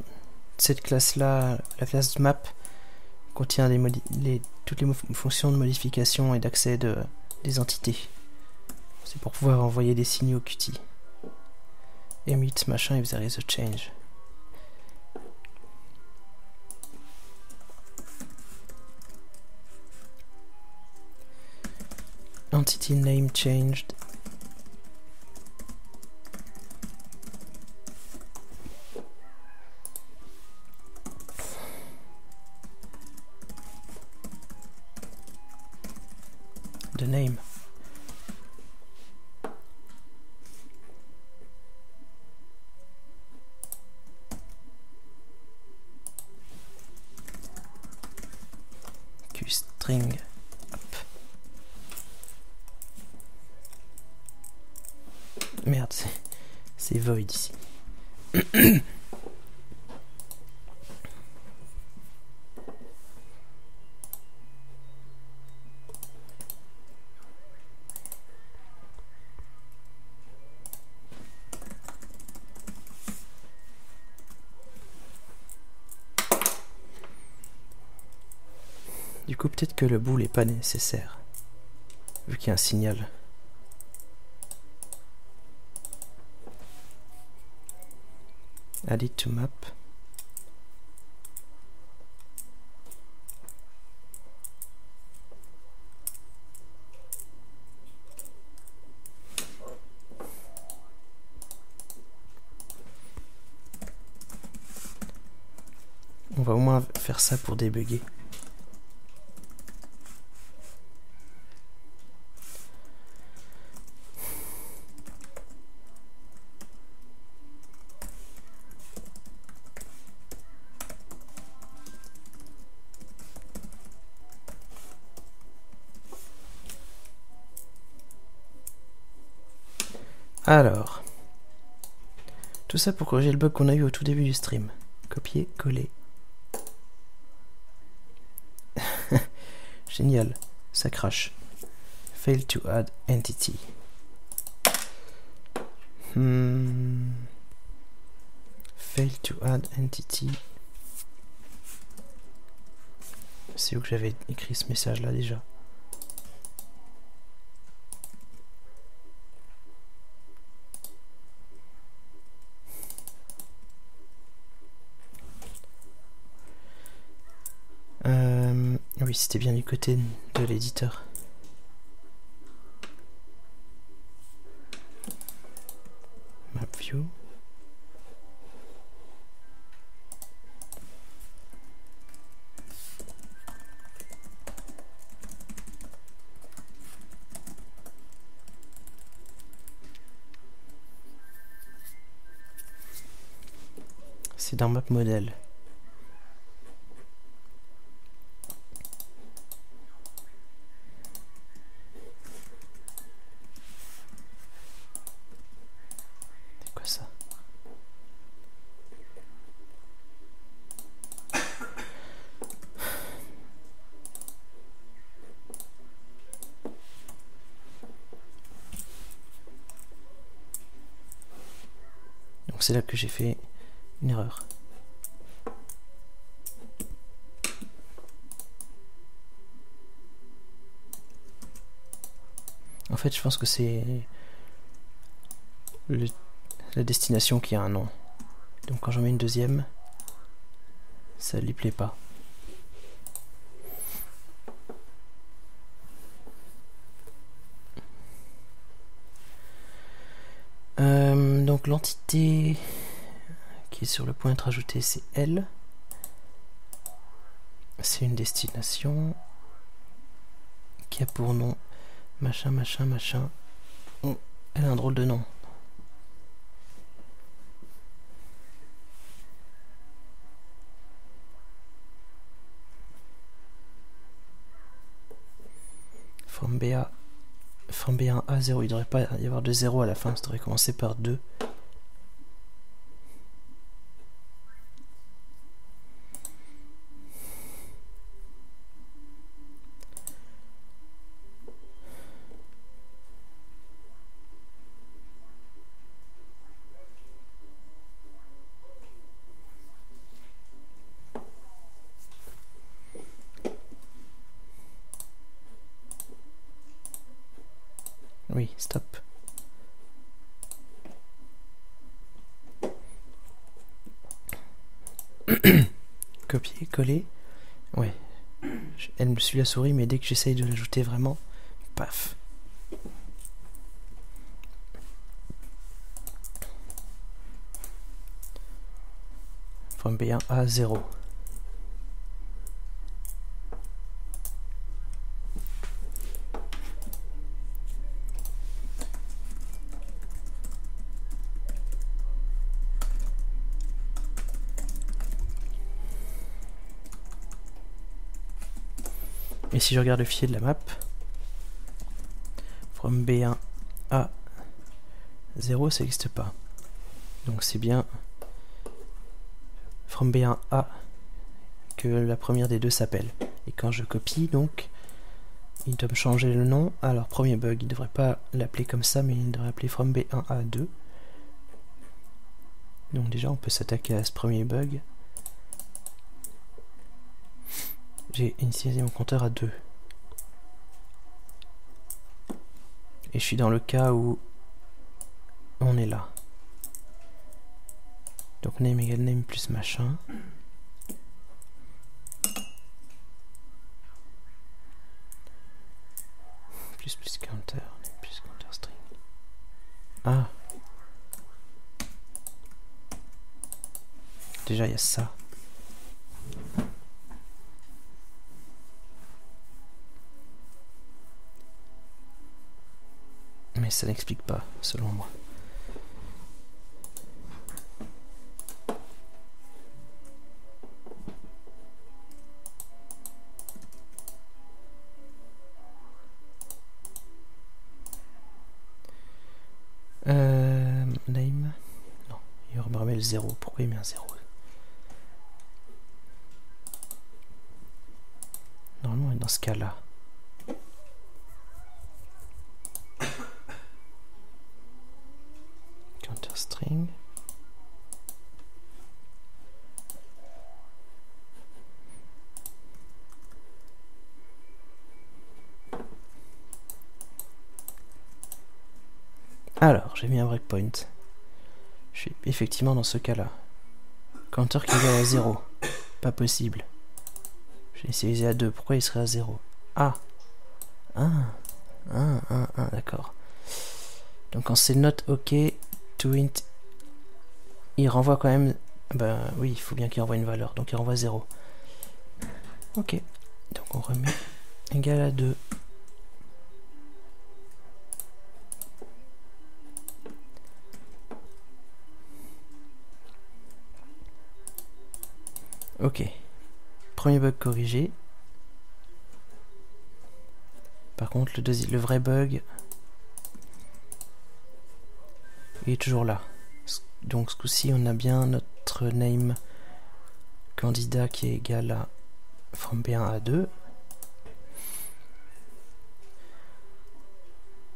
cette classe-là, la classe map, contient toutes les fonctions de modification et d'accès de, des entités. C'est pour pouvoir envoyer des signaux Qt. Emit machin if there is a change. entity name changed. Que le boule n'est pas nécessaire, vu qu'il y a un signal. add it to map on va au moins faire ça pour débugger. Alors, tout ça pour corriger le bug qu'on a eu au tout début du stream. Copier, coller. <laughs> Génial, ça crache. Fail to add entity. Hmm. Fail to add entity. C'est où que j'avais écrit ce message là déjà? C'était bien du côté de l'éditeur. Map view. C'est dans Map Model. C'est quoi ça Donc c'est là que j'ai fait une erreur. En fait, je pense que c'est la destination qui a un nom. Donc quand j'en mets une deuxième, ça lui plaît pas. Euh, l'entité qui est sur le point d'être ajoutée, c'est elle. C'est une destination qui a pour nom machin, machin, machin. Oh, elle a un drôle de nom. From BA, from B1 à 0, il devrait pas y avoir de 0 à la fin, ça devrait commencer par 2. Oui, stop. Copier, coller. Ouais. Je- Elle me suit la souris, mais dès que j'essaye de l'ajouter vraiment, paf. From B1 à 0. Si je regarde le fichier de la map, from B1 à 0, ça n'existe pas. Donc c'est bien from B1 à que la première des deux s'appelle. Et quand je copie, donc, il doit me changer le nom. Alors, premier bug, il devrait pas l'appeler comme ça, mais il devrait appeler from B1 à 2. Donc déjà, on peut s'attaquer à ce premier bug. J'ai initialisé mon compteur à 2. Et je suis dans le cas où on est là. Donc name égale name plus machin. Plus plus counter, name plus counter string. Ah. Déjà il y a ça. Ça n'explique pas, selon moi. Euh, Non, il remet le 0. Pourquoi il met un 0 Normalement, dans ce cas-là. Counter string. Alors, j'ai mis un breakpoint. Je suis effectivement dans ce cas-là. Counter qui est à 0. Pas possible. J'ai essayé à 2. Pourquoi il serait à 0 Ah 1 1, 1, 1, d'accord. Donc quand c'est not OK, to int, il renvoie quand même... Ben oui, il faut bien qu'il renvoie une valeur. Donc il renvoie 0. OK. Donc on remet égal à 2. Ok. Premier bug corrigé. Par contre, le, vrai bug, il est toujours là. Donc ce coup-ci, on a bien notre name candidat qui est égal à from B1 à 2.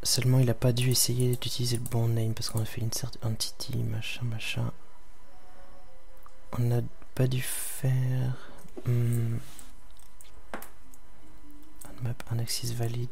Seulement, il n'a pas dû essayer d'utiliser le bon name parce qu'on a fait une certaine entity, machin, machin. On a pas dû faire hmm, un map un axis valide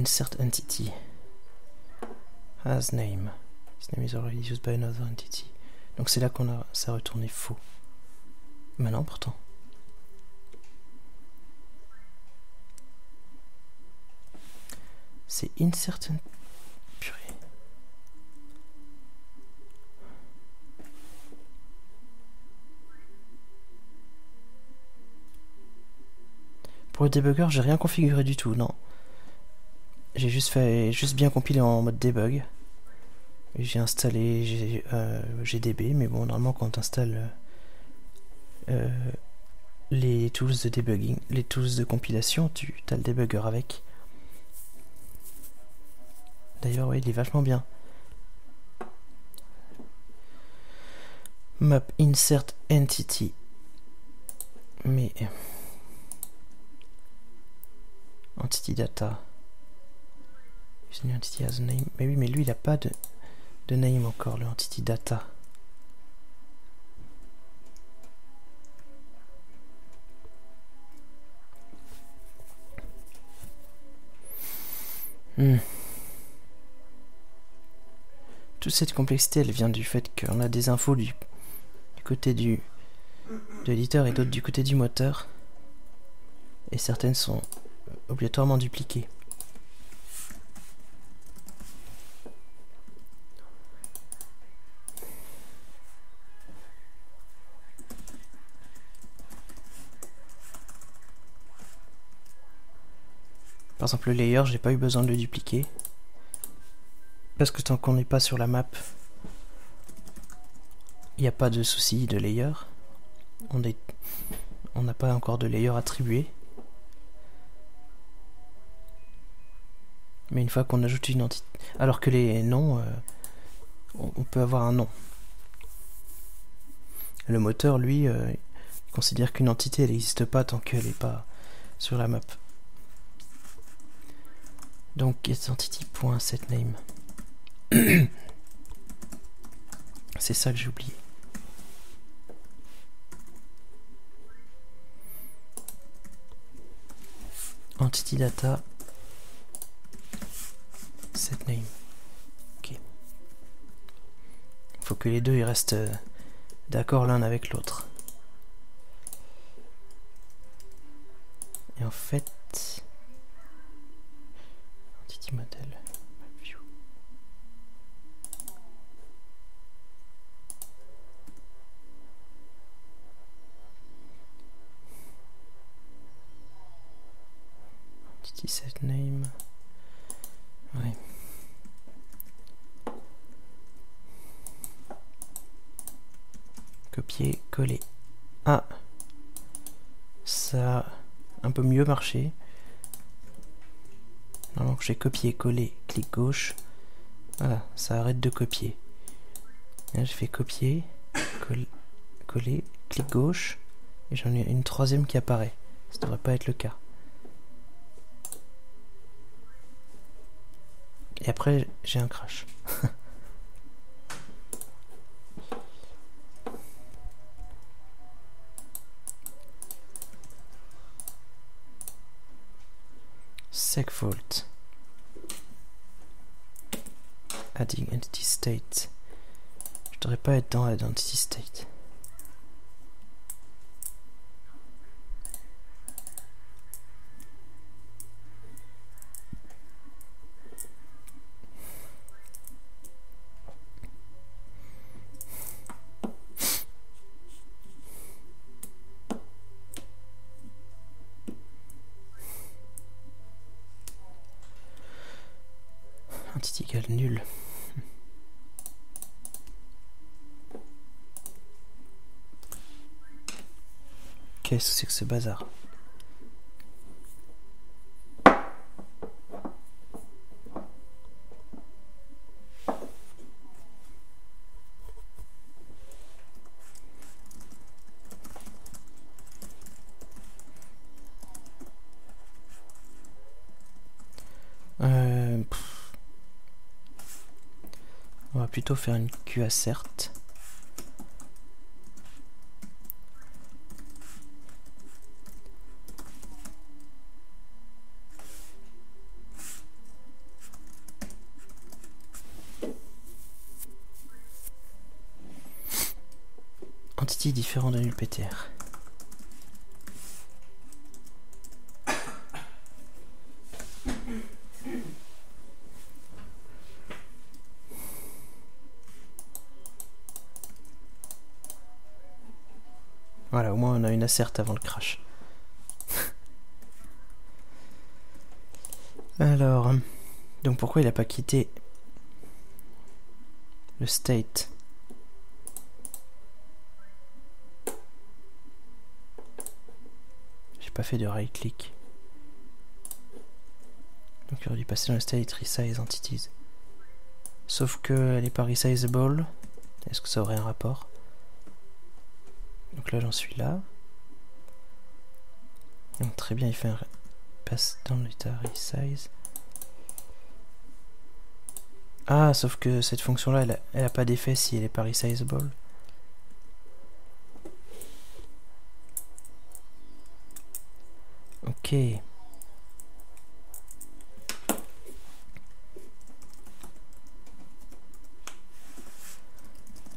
insert entity has name. His name is already used by another entity. Donc c'est là qu'on a ça a retourné faux. Maintenant pourtant. C'est insert purée. Pour le debugger, j'ai rien configuré du tout, non. J'ai juste fait, juste bien compilé en mode debug. J'ai installé euh, GDB, mais bon, normalement quand tu installes euh, les tools de debugging, les tools de compilation, tu as le debugger avec. D'ailleurs, oui, il est vachement bien. Map insert entity. Mais entity data. Entity name. Mais oui, mais lui, il n'a pas de, de name encore, le entity data. Hmm. Toute cette complexité, elle vient du fait qu'on a des infos du, du côté du de l'éditeur et d'autres du côté du moteur. Et certaines sont obligatoirement dupliquées. Par exemple, le layer, j'ai pas eu besoin de le dupliquer. Parce que tant qu'on n'est pas sur la map, il n'y a pas de souci de layer. On n'a pas encore de layer attribué. Mais une fois qu'on ajoute une entité... Alors que les noms, euh, on peut avoir un nom. Le moteur, lui, euh, considère qu'une entité, n'existe pas tant qu'elle n'est pas sur la map. Donc getEntity.setName. <coughs> C'est ça que j'ai oublié. Entity data setName. Ok. Faut que les deux ils restent euh, d'accord l'un avec l'autre. Et en fait, model, view. Set name. Ouais. Copier, coller. Ah Ça a un peu mieux marché. Alors j'ai copié, collé, clic gauche. Voilà, ça arrête de copier. Là, je fais copier, coller, clic gauche. Et j'en ai une troisième qui apparaît. Ça devrait pas être le cas. Et après, j'ai un crash. <laughs> segfault adding entity state. Je devrais pas être dans l'identity state Entity égale nul. Qu'est-ce Euh. On va plutôt faire une QAssert. Entity Voilà, au moins on a une assert avant le crash. <laughs> Alors, donc pourquoi il n'a pas quitté le state? Fait de right click. Donc il aurait dû passer dans le state resize entities. Sauf qu'elle n'est pas resizable. Est-ce que ça aurait un rapport? Donc là j'en suis là. Donc très bien, il fait un passe dans l'état resize. Ah, sauf que cette fonction-là, elle, elle, a pas d'effet si elle est pas resizable.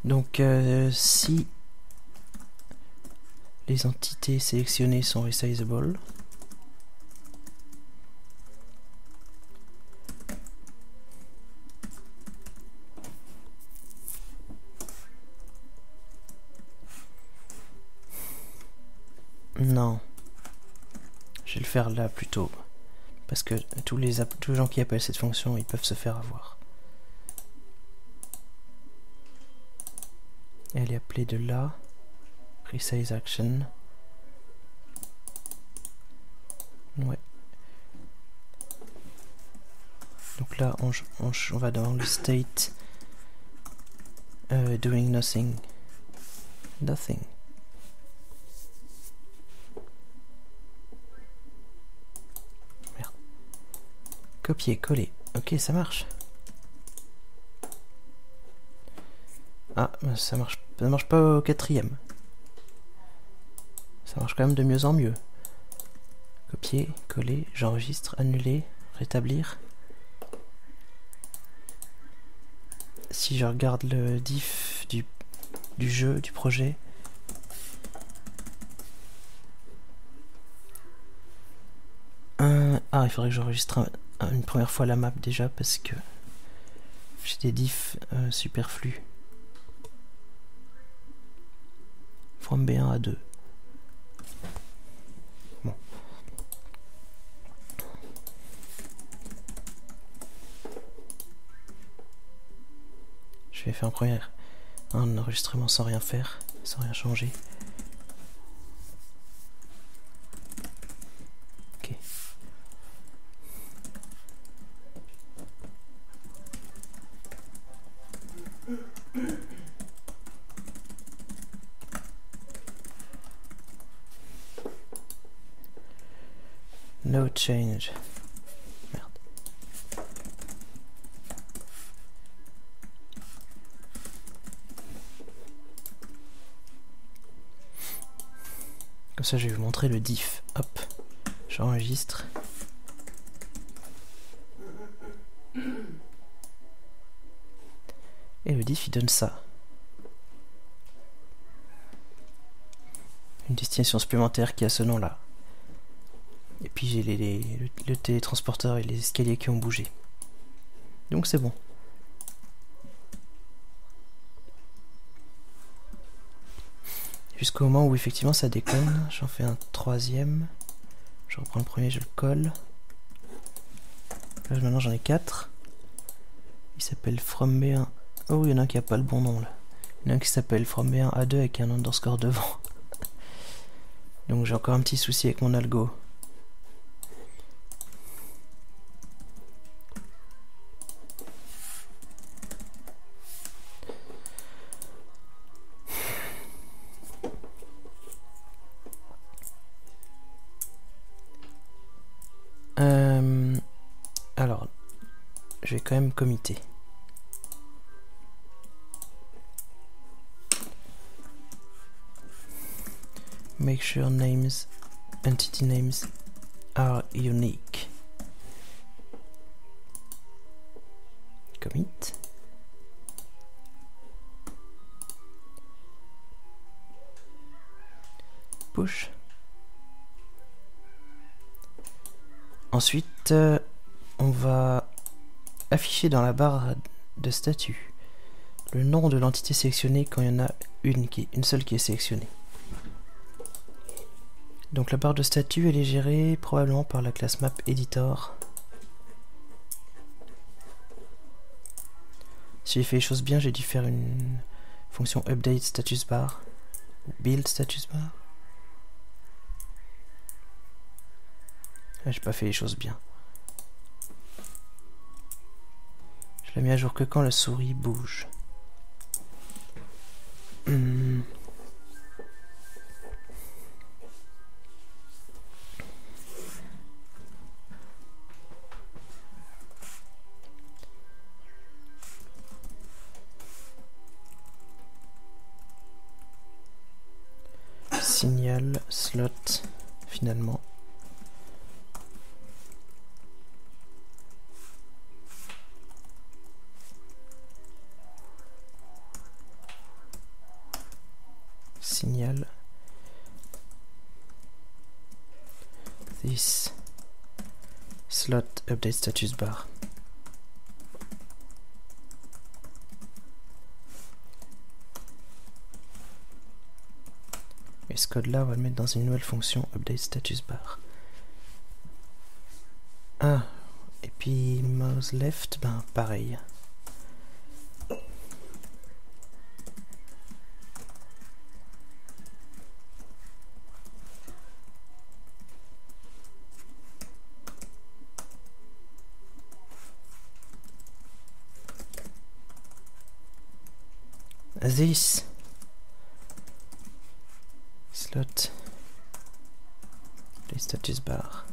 Donc euh, si les entités sélectionnées sont resizable. Faire là plutôt. Parce que tous les, tous les gens qui appellent cette fonction, ils peuvent se faire avoir. Elle est appelée de là resize action. Ouais. Donc là, on, on, va dans le state uh, doing nothing. Nothing. Copier, coller. Ok, ça marche. Ah, ça marche, ça marche pas au quatrième. Ça marche quand même de mieux en mieux. Copier, coller, j'enregistre, annuler, rétablir. Si je regarde le diff du, du jeu, du projet, Ah, il faudrait que j'enregistre une première fois la map déjà parce que j'ai des diffs euh, superflus. From B1 à 2. Bon. Je vais faire un premier un enregistrement sans rien faire, sans rien changer. No change. Merde. Comme ça, je vais vous montrer le diff. Hop, j'enregistre. Et le diff, il donne ça. Une destination supplémentaire qui a ce nom-là. Et puis j'ai les, le, télétransporteur et les escaliers qui ont bougé. Donc c'est bon. Jusqu'au moment où effectivement ça déconne, j'en fais un troisième. Je reprends le premier, je le colle. Là maintenant j'en ai quatre. Il s'appelle From B1. Oh, il y en a un qui a pas le bon nom là. Il y en a un qui s'appelle From B1 A2 avec un underscore devant. <laughs> Donc j'ai encore un petit souci avec mon algo. Quand même comité. Make sure names, entity names are unique. Commit. Push. Ensuite, euh, on va afficher dans la barre de statut le nom de l'entité sélectionnée quand il y en a une, qui, une seule qui est sélectionnée. Donc la barre de statut elle est gérée probablement par la classe map editor. Si j'ai fait les choses bien, j'ai dû faire une fonction update status bar ou build status bar. Ah, j'ai pas fait les choses bien. Je l'ai mis à jour que quand la souris bouge. Hmm. Signal, slot, finalement. Update status bar. Et ce code là, on va le mettre dans une nouvelle fonction update status bar. Ah, et puis mouse left, ben pareil. This slot les status bar.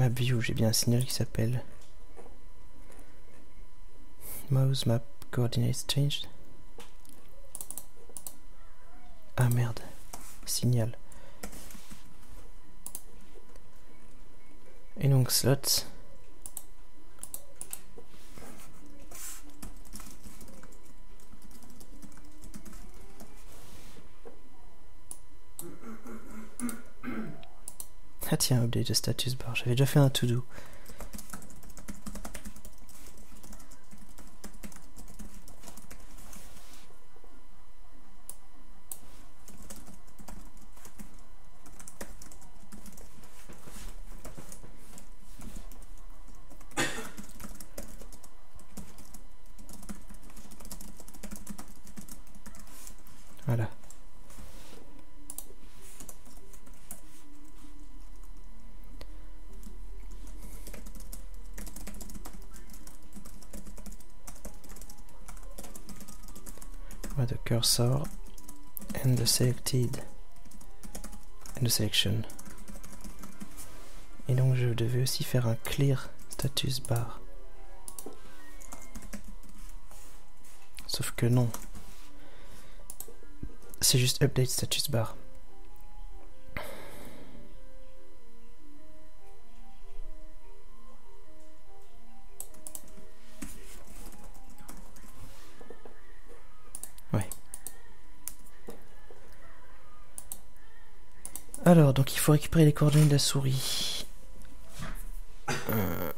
MapView, j'ai bien un signal qui s'appelle Mouse Map Coordinates Changed. Ah merde, signal. Et donc slots. Ah tiens, update the status bar. J'avais déjà fait un to-do. Voilà. Voilà, the cursor and the selected and the selection. Et donc je devais aussi faire un clear status bar. Sauf que non. C'est juste update status bar. Alors, donc il faut récupérer les coordonnées de la souris. Euh,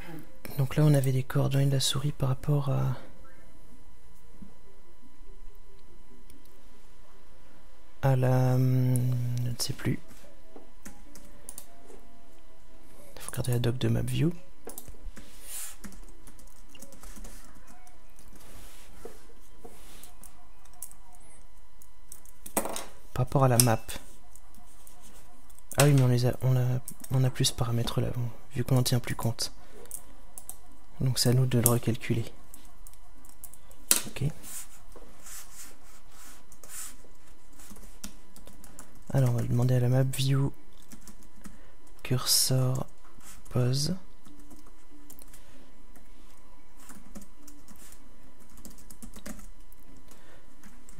donc là, on avait des coordonnées de la souris par rapport à... à la... hum, Je ne sais plus. Il faut regarder la doc de MapView. Par rapport à la map. Ah mais on a, plus ce paramètre là, vu qu'on n'en tient plus compte. Donc c'est à nous de le recalculer. Ok. Alors on va demander à la map view cursor pose.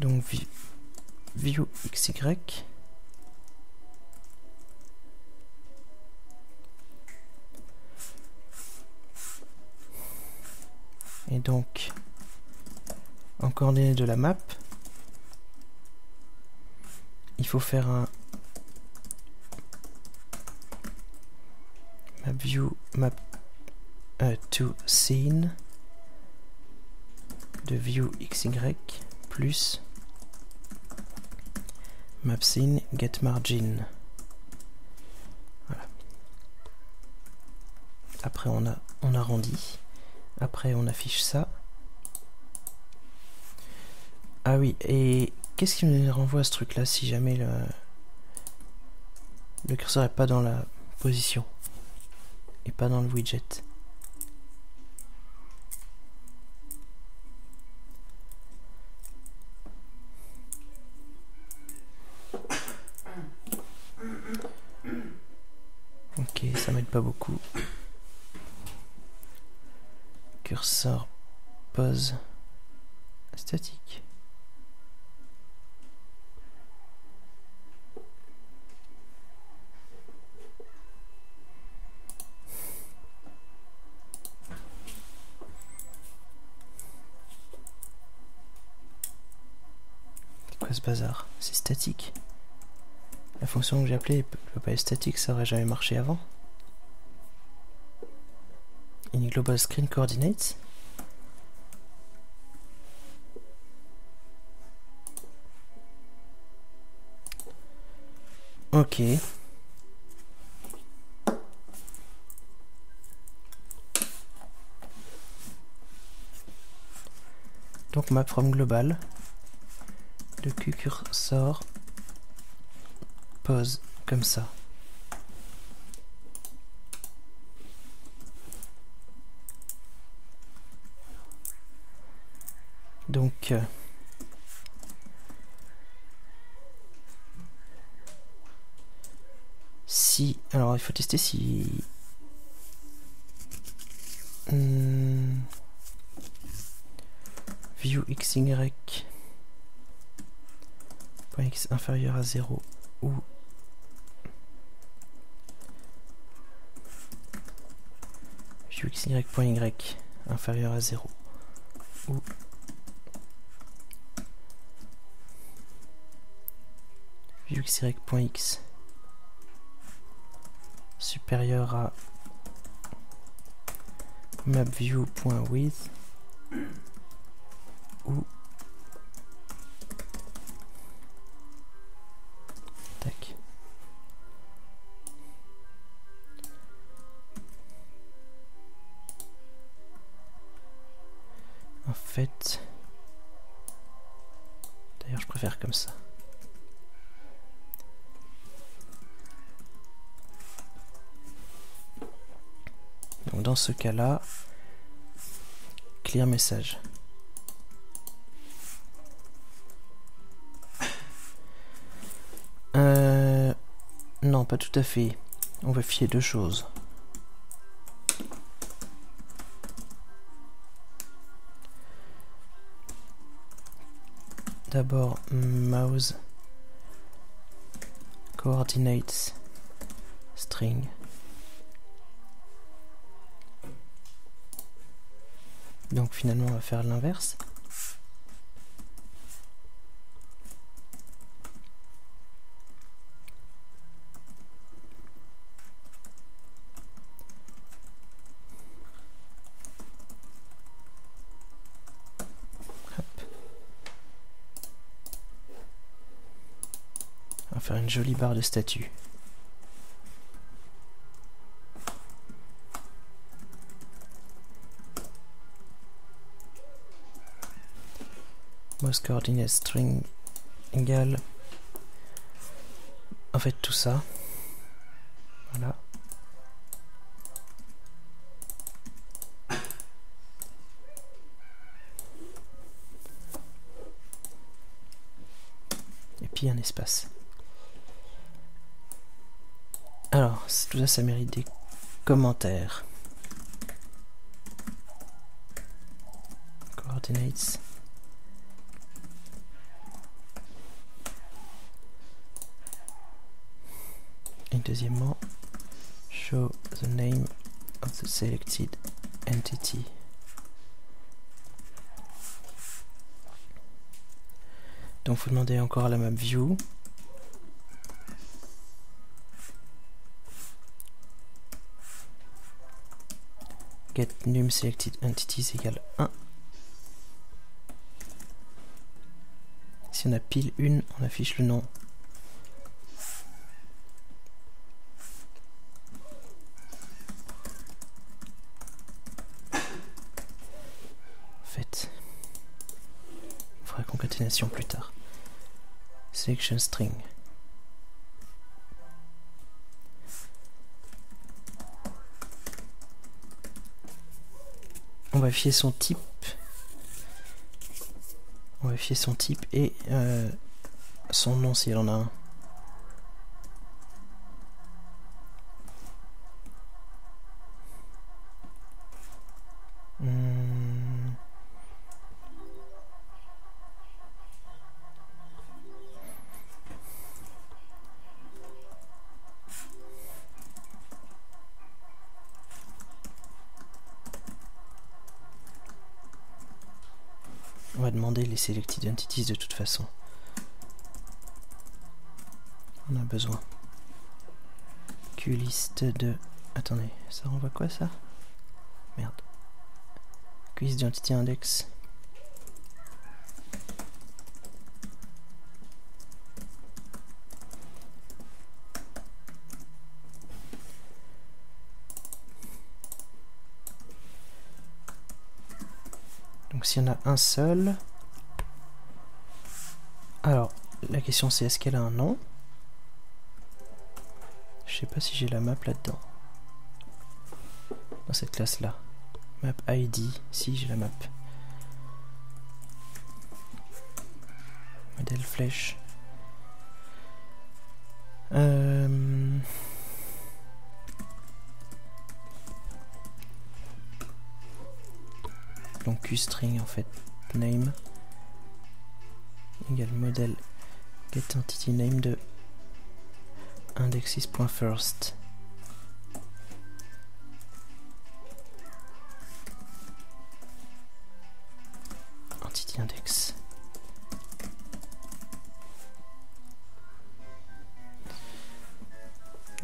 Donc vi- view xy. Donc en coordonnées de la map, il faut faire un map view map euh, to scene de view xy plus map scene get margin. Voilà. Après on a on arrondit. Après on affiche ça. Ah oui, et qu'est-ce qui me renvoie à ce truc là si jamais le, le curseur est pas dans la position et pas dans le widget? Ok, ça m'aide pas beaucoup. Curseur pose statique. Ce bazar? C'est statique. La fonction que j'ai appelée peut pas être statique, ça aurait jamais marché avant. In global screen coordinates. Ok. Donc map from global. Le cursor pose comme ça. Donc euh, si alors il faut tester si Hmm. view xy point x inférieur à 0 ou view xy point y inférieur à 0 ou view xy point x. Supérieur à mapview.width ou tac. En fait ce cas là clear message Euh, non, pas tout à fait. On va fier deux choses. D'abord, mouse coordinates string. Donc finalement, on va faire l'inverse. faire une jolie barre de statut. Mouse coordinate string égale en fait tout ça. Voilà. Et puis un espace. Alors, tout ça, ça mérite des commentaires. Coordinates. Deuxièmement, show the name of the selected entity. Donc, vous demandez encore à la map view. get num selected entities égale 1. Si on a pile une, on affiche le nom. Fait. On plus tard. Selection string. on va fier son type. On va fier son type et euh, son nom si elle en a un. Hmm. On va demander les selected entities de toute façon. On a besoin. QList de... Attendez, ça renvoie quoi ça? Merde. QList d'entity index. Donc s'il y en a un seul... Alors, la question c'est est-ce qu'elle a un nom? Je sais pas si j'ai la map là-dedans. Dans cette classe-là. Map ID, si j'ai la map. Modèle flèche. Euh... Donc QString en fait name égale modèle get entity name de indexes.first. Entity index.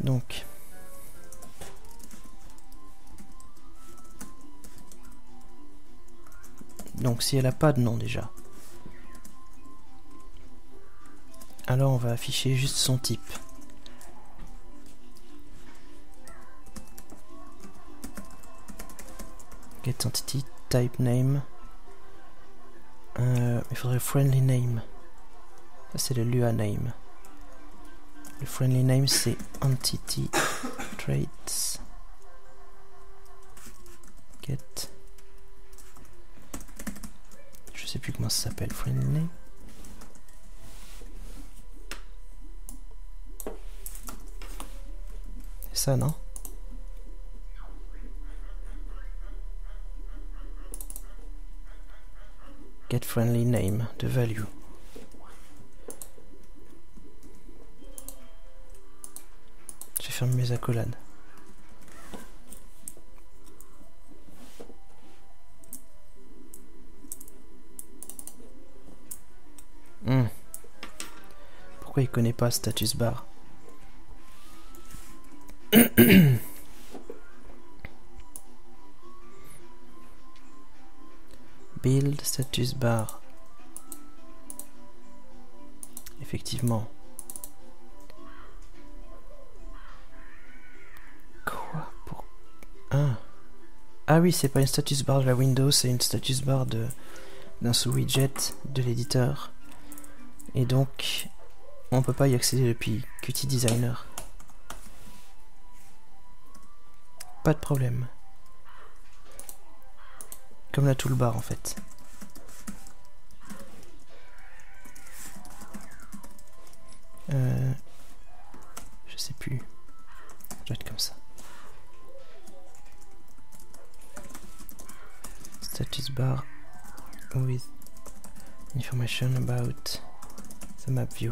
Donc, donc si elle n'a pas de nom déjà, alors on va afficher juste son type. Get entity type name. Euh, il faudrait friendly name. Ça c'est le Lua name. Le friendly name c'est entity traits. Get. Je sais plus comment ça s'appelle, friendly name. Non Get friendly name de value. Je ferme mes accolades. Hmm. Pourquoi il connaît pas status bar? <coughs> Build status bar. Effectivement. Quoi pour... Ah. ah oui, c'est pas une status bar de la Windows, c'est une status bar de d'un sous-widget de l'éditeur. Et donc, on peut pas y accéder depuis Qt Designer. Pas de problème. Comme la toolbar en fait. Euh, je sais plus. Je dois être comme ça. Status bar with information about the map view.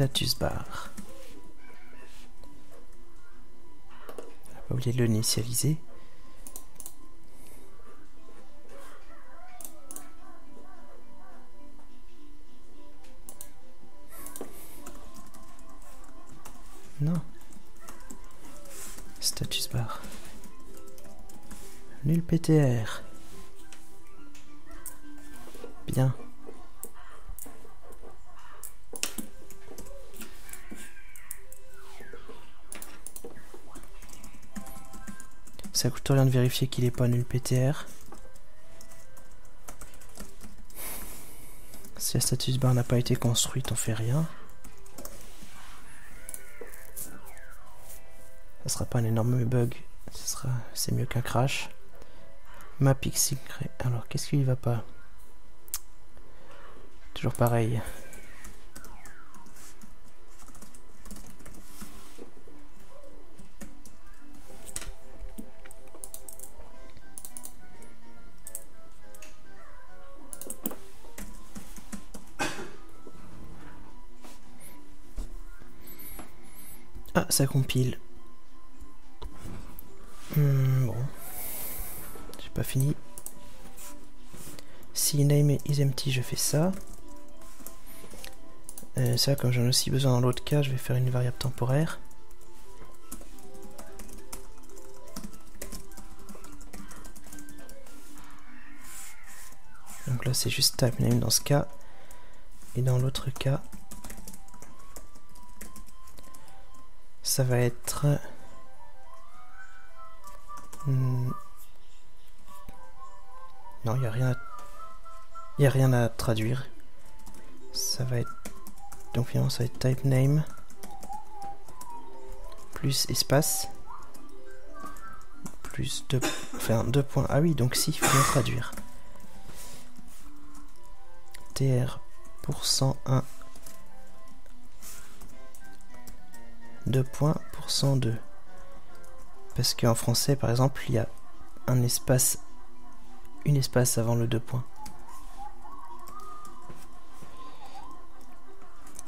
Status bar. Pas oublier de l'initialiser. Non. Status bar. Nul PTR. Bien. Ça coûte rien de vérifier qu'il est pas nul PTR. Si la status bar n'a pas été construite, on fait rien. Ça sera pas un énorme bug. sera, c'est mieux qu'un crash. Ma pixie. Alors, qu'est-ce qu'il va pas? Toujours pareil. Compile. Hmm, bon. J'ai pas fini. Si name is empty, je fais ça. Euh, ça, comme j'en ai aussi besoin dans l'autre cas, je vais faire une variable temporaire. Donc là, c'est juste type name dans ce cas. Et dans l'autre cas, ça va être... Hmm. Non, il n'y a rien à... Il a rien à traduire. Ça va être... Donc finalement, ça va être type name. Plus espace. Plus deux... Enfin, deux points. Ah oui, donc si, il faut bien traduire. TR% 1 2 points pour 102. Parce qu'en français, par exemple, il y a un espace, une espace avant le 2 points.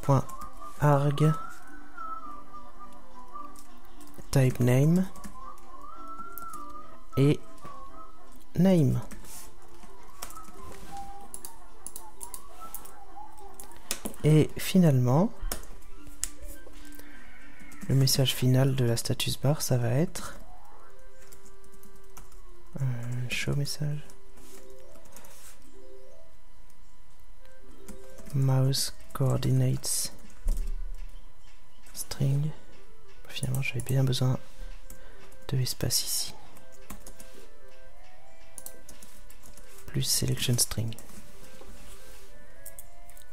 Point arg type name et name. Et finalement, le message final de la status bar, ça va être euh, show message. Mouse coordinates string. Finalement, j'avais bien besoin de espace ici. Plus selection string.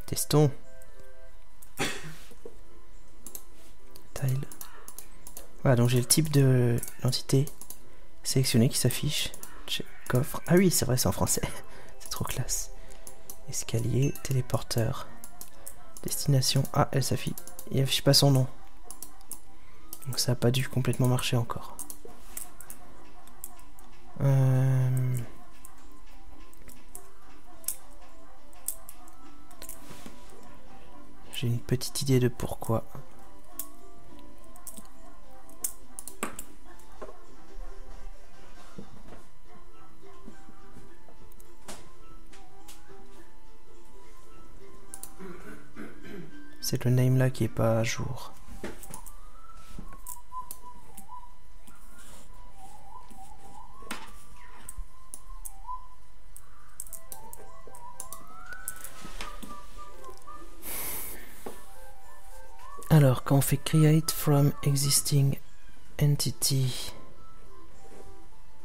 Testons. Voilà, donc j'ai le type de l'entité sélectionnée qui s'affiche. Coffre. Ah oui, c'est vrai, c'est en français. <laughs> c'est trop classe. Escalier, téléporteur. Destination. Ah, elle s'affiche. Il affiche pas son nom. Donc ça n'a pas dû complètement marcher encore. Euh, j'ai une petite idée de pourquoi. C'est le name là qui est pas à jour. Alors, quand on fait create from existing entity,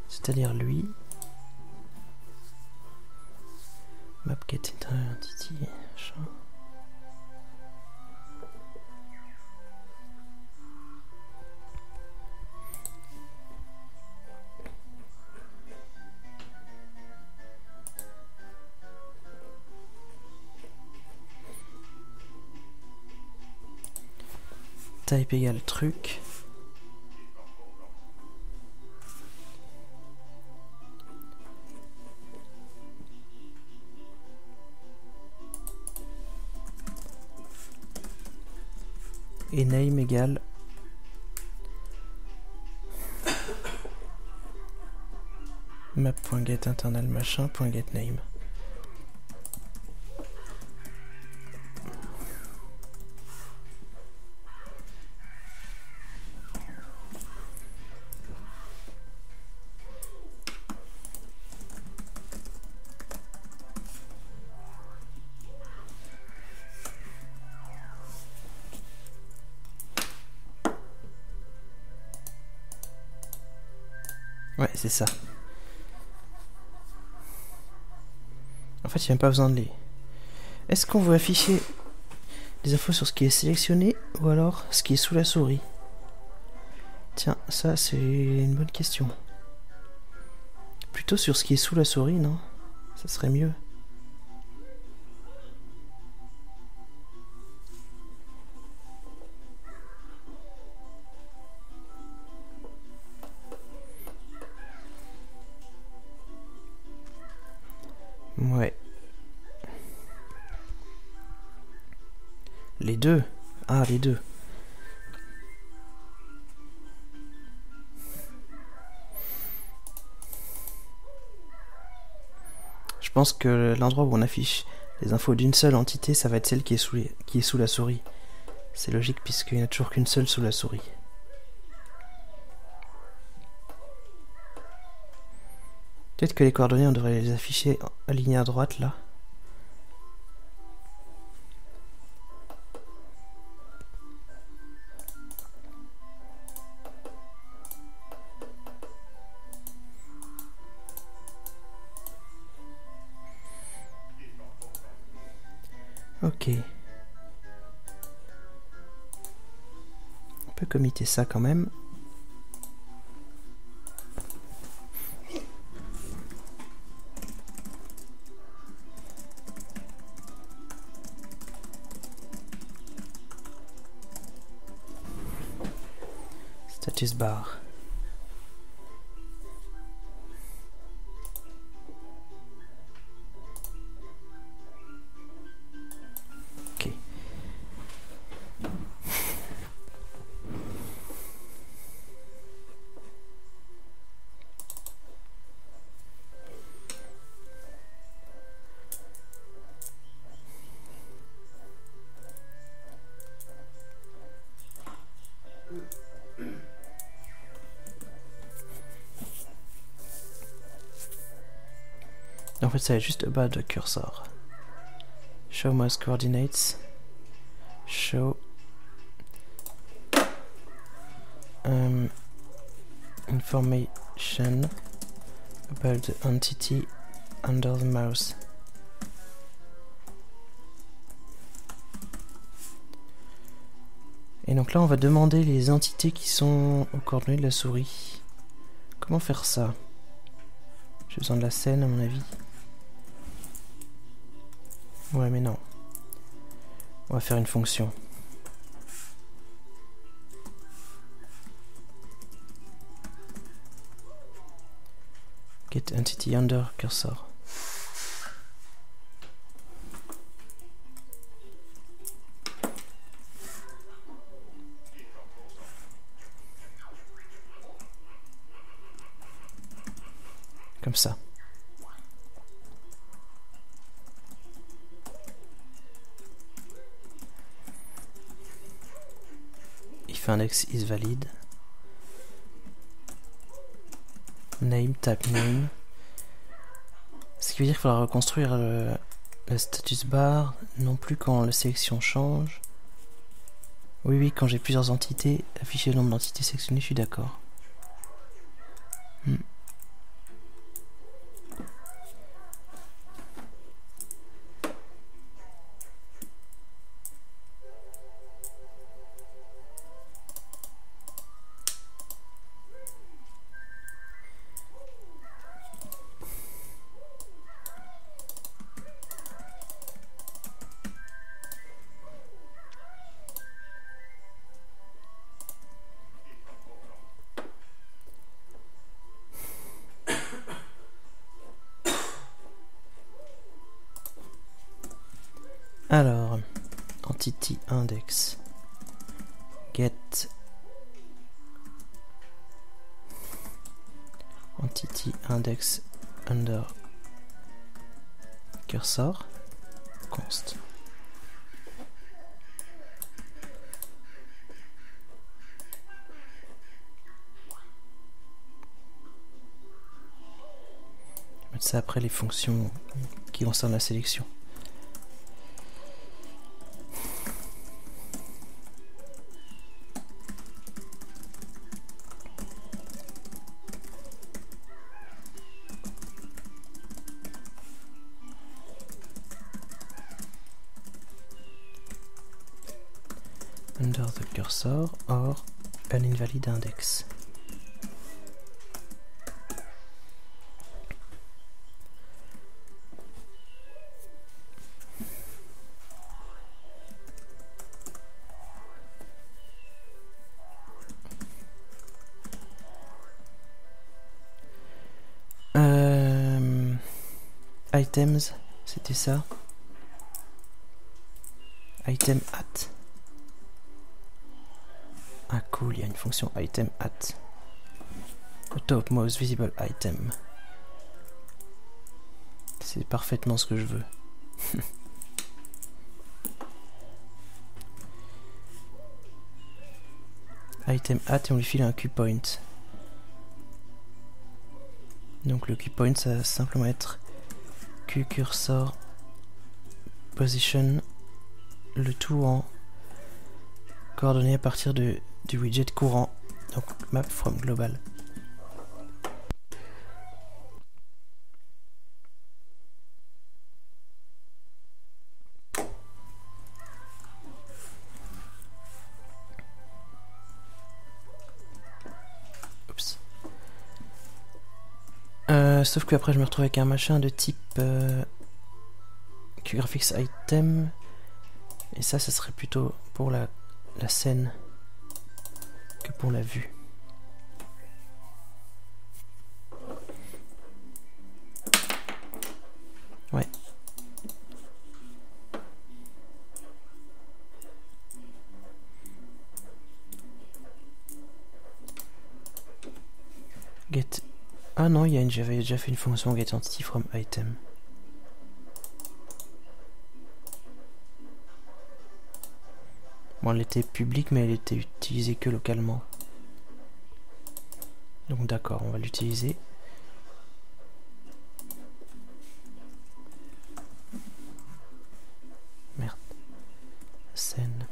c'est-à-dire lui, map get entity, type égale truc. Et name égale <coughs> map.get internal ça. En fait, il n'y a même pas besoin de les... Est-ce qu'on veut afficher des infos sur ce qui est sélectionné ou alors ce qui est sous la souris? Tiens, ça c'est une bonne question. Plutôt sur ce qui est sous la souris, non? Ça serait mieux. Pense que l'endroit où on affiche les infos d'une seule entité, ça va être celle qui est sous, qui est sous la souris. C'est logique puisqu'il n'y a toujours qu'une seule sous la souris. Peut-être que les coordonnées, on devrait les afficher alignées à droite là. Ça quand même. status bar. Fait, ça est juste about the cursor. Show mouse coordinates. Show um, information about the entity under the mouse. Et donc là, on va demander les entités qui sont aux coordonnées de la souris. Comment faire ça? J'ai besoin de la scène, à mon avis. Ouais, mais non. On va faire une fonction. Get entity under cursor. Comme ça. if index is valid. Name, type name. Ce qui veut dire qu'il faudra reconstruire le, le status bar, non plus quand la sélection change. Oui, oui, quand j'ai plusieurs entités, afficher le nombre d'entités sélectionnées, je suis d'accord. Entity index under cursor const. Mettre ça après les fonctions qui concernent la sélection. An invalid index. Euh, items, c'était ça. Item at. Cool, il y a une fonction item at. Top most visible item. C'est parfaitement ce que je veux. <laughs> item at et on lui file un Q-point. Donc le Q-point ça va simplement être Q cursor position le tout en coordonnées à partir de, du widget courant, donc map from global. Oups. Euh, sauf que après je me retrouve avec un machin de type euh, QGraphics item et ça, ça serait plutôt pour la, la scène pour la vue. Ouais. Get. Ah non, il y a une. J'avais déjà fait une fonction get entity from item. Bon, elle était publique, mais elle était utilisée que localement. Donc d'accord, on va l'utiliser. Merde. Scène.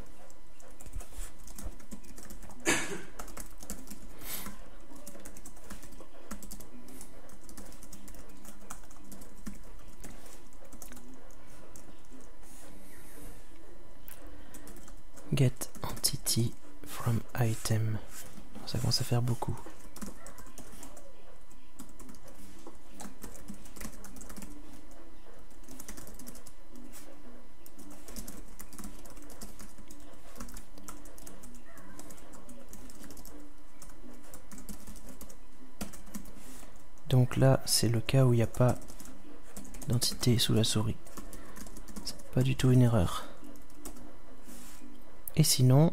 Get entity from item. Ça commence à faire beaucoup. Donc c'est le cas où il n'y a pas d'entité sous la souris. C'est pas du tout une erreur. Et sinon...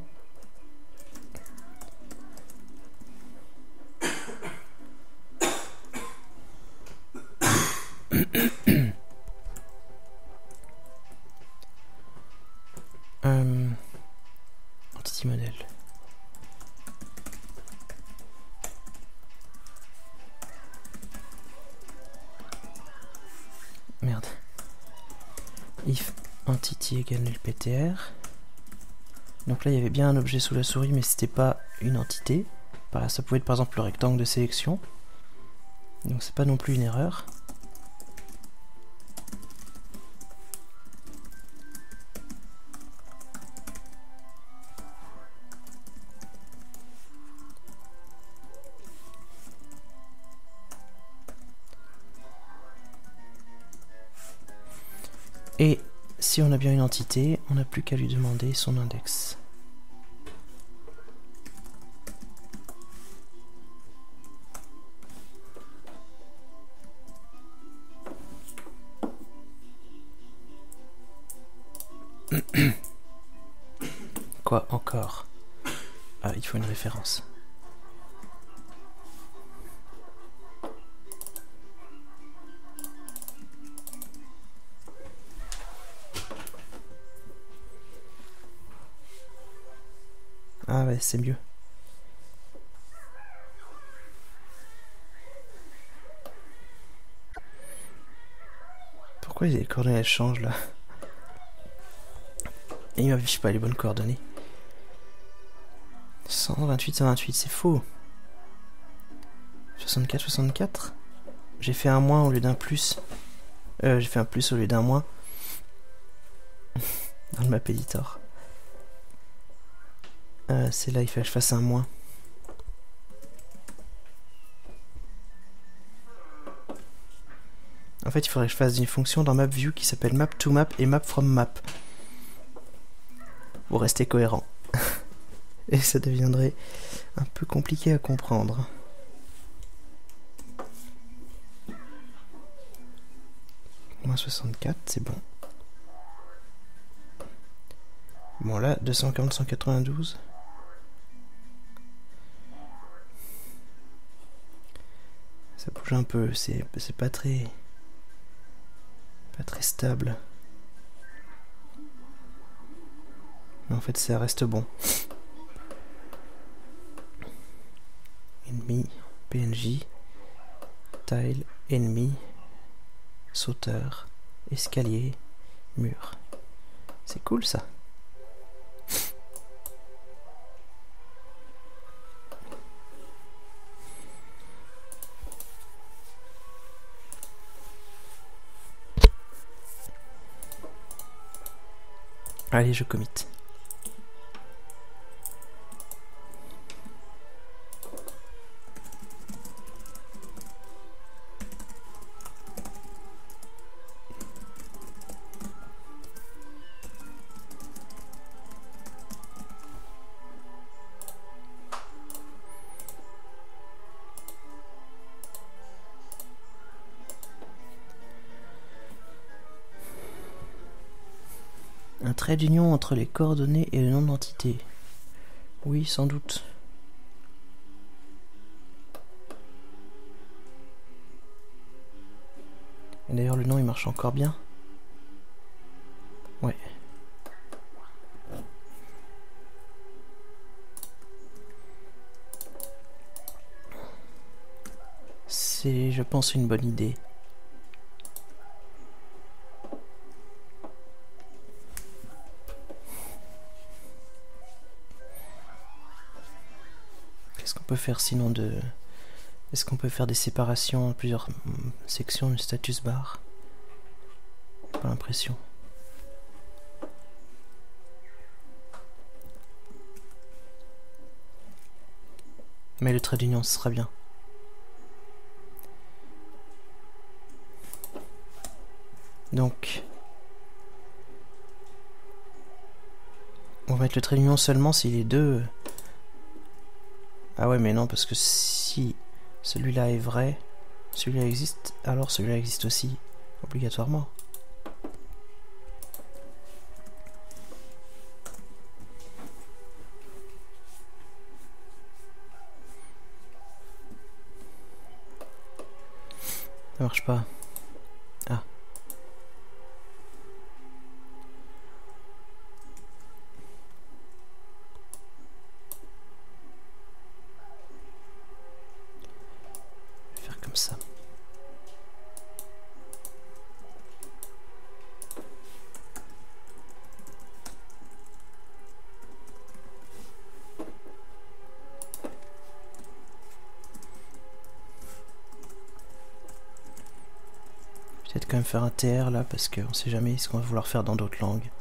entity égale LPTR. Donc là, il y avait bien un objet sous la souris, mais c'était pas une entité. Ça pouvait être par exemple le rectangle de sélection. Donc c'est pas non plus une erreur. Et si on a bien une entité, on n'a plus qu'à lui demander son index. <coughs> Quoi encore? Ah, il faut une référence. C'est mieux. Pourquoi les coordonnées changent là Et il m'affiche pas les bonnes coordonnées. 128, 128, c'est faux. 64, 64 J'ai fait un moins au lieu d'un plus. Euh, j'ai fait un plus au lieu d'un moins. <laughs> Dans le map editor. Euh, c'est là, il fait que je fasse un moins. En fait, il faudrait que je fasse une fonction dans MapView qui s'appelle map to map et map from map. Pour rester cohérent. <laughs> et ça deviendrait un peu compliqué à comprendre. Moins 64, c'est bon. Bon là, 240, 192. Un peu, c'est pas très... pas très stable. Mais en fait ça reste bon. Ennemi, PNJ, tile, ennemi, sauteur, escalier, mur. C'est cool ça. Allez, je commit. d'union entre les coordonnées et le nom d'entité. Oui, sans doute. Et d'ailleurs, le nom, il marche encore bien. Ouais. C'est, je pense, une bonne idée. Peut faire sinon de... Est-ce qu'on peut faire des séparations en plusieurs mm, sections du status bar? Pas l'impression. Mais le trait d'union, ce sera bien. Donc, on va mettre le trait d'union seulement si les deux... Ah ouais, mais non, parce que si celui-là est vrai, celui-là existe, alors celui-là existe aussi, obligatoirement. Ça marche pas. Ah. Je vais faire comme ça. Peut-être quand même faire un TR là parce qu'on sait jamais ce qu'on va vouloir faire dans d'autres langues.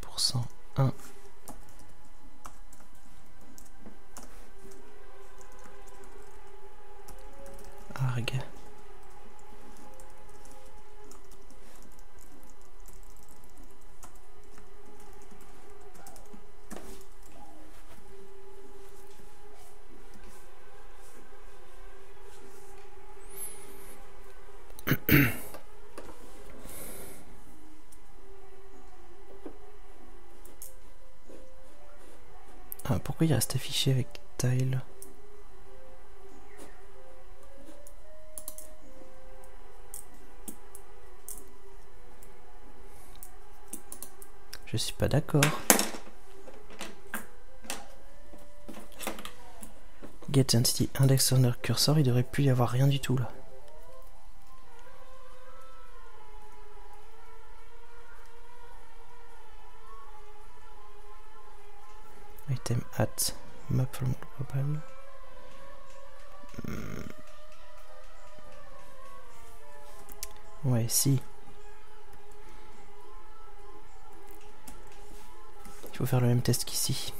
Pour 101. Arg. Il reste affiché avec tile Je suis pas d'accord. Get entity index under cursor, il devrait plus y avoir rien du tout là. item at map from global. Ouais, si. Il faut faire le même test qu'ici.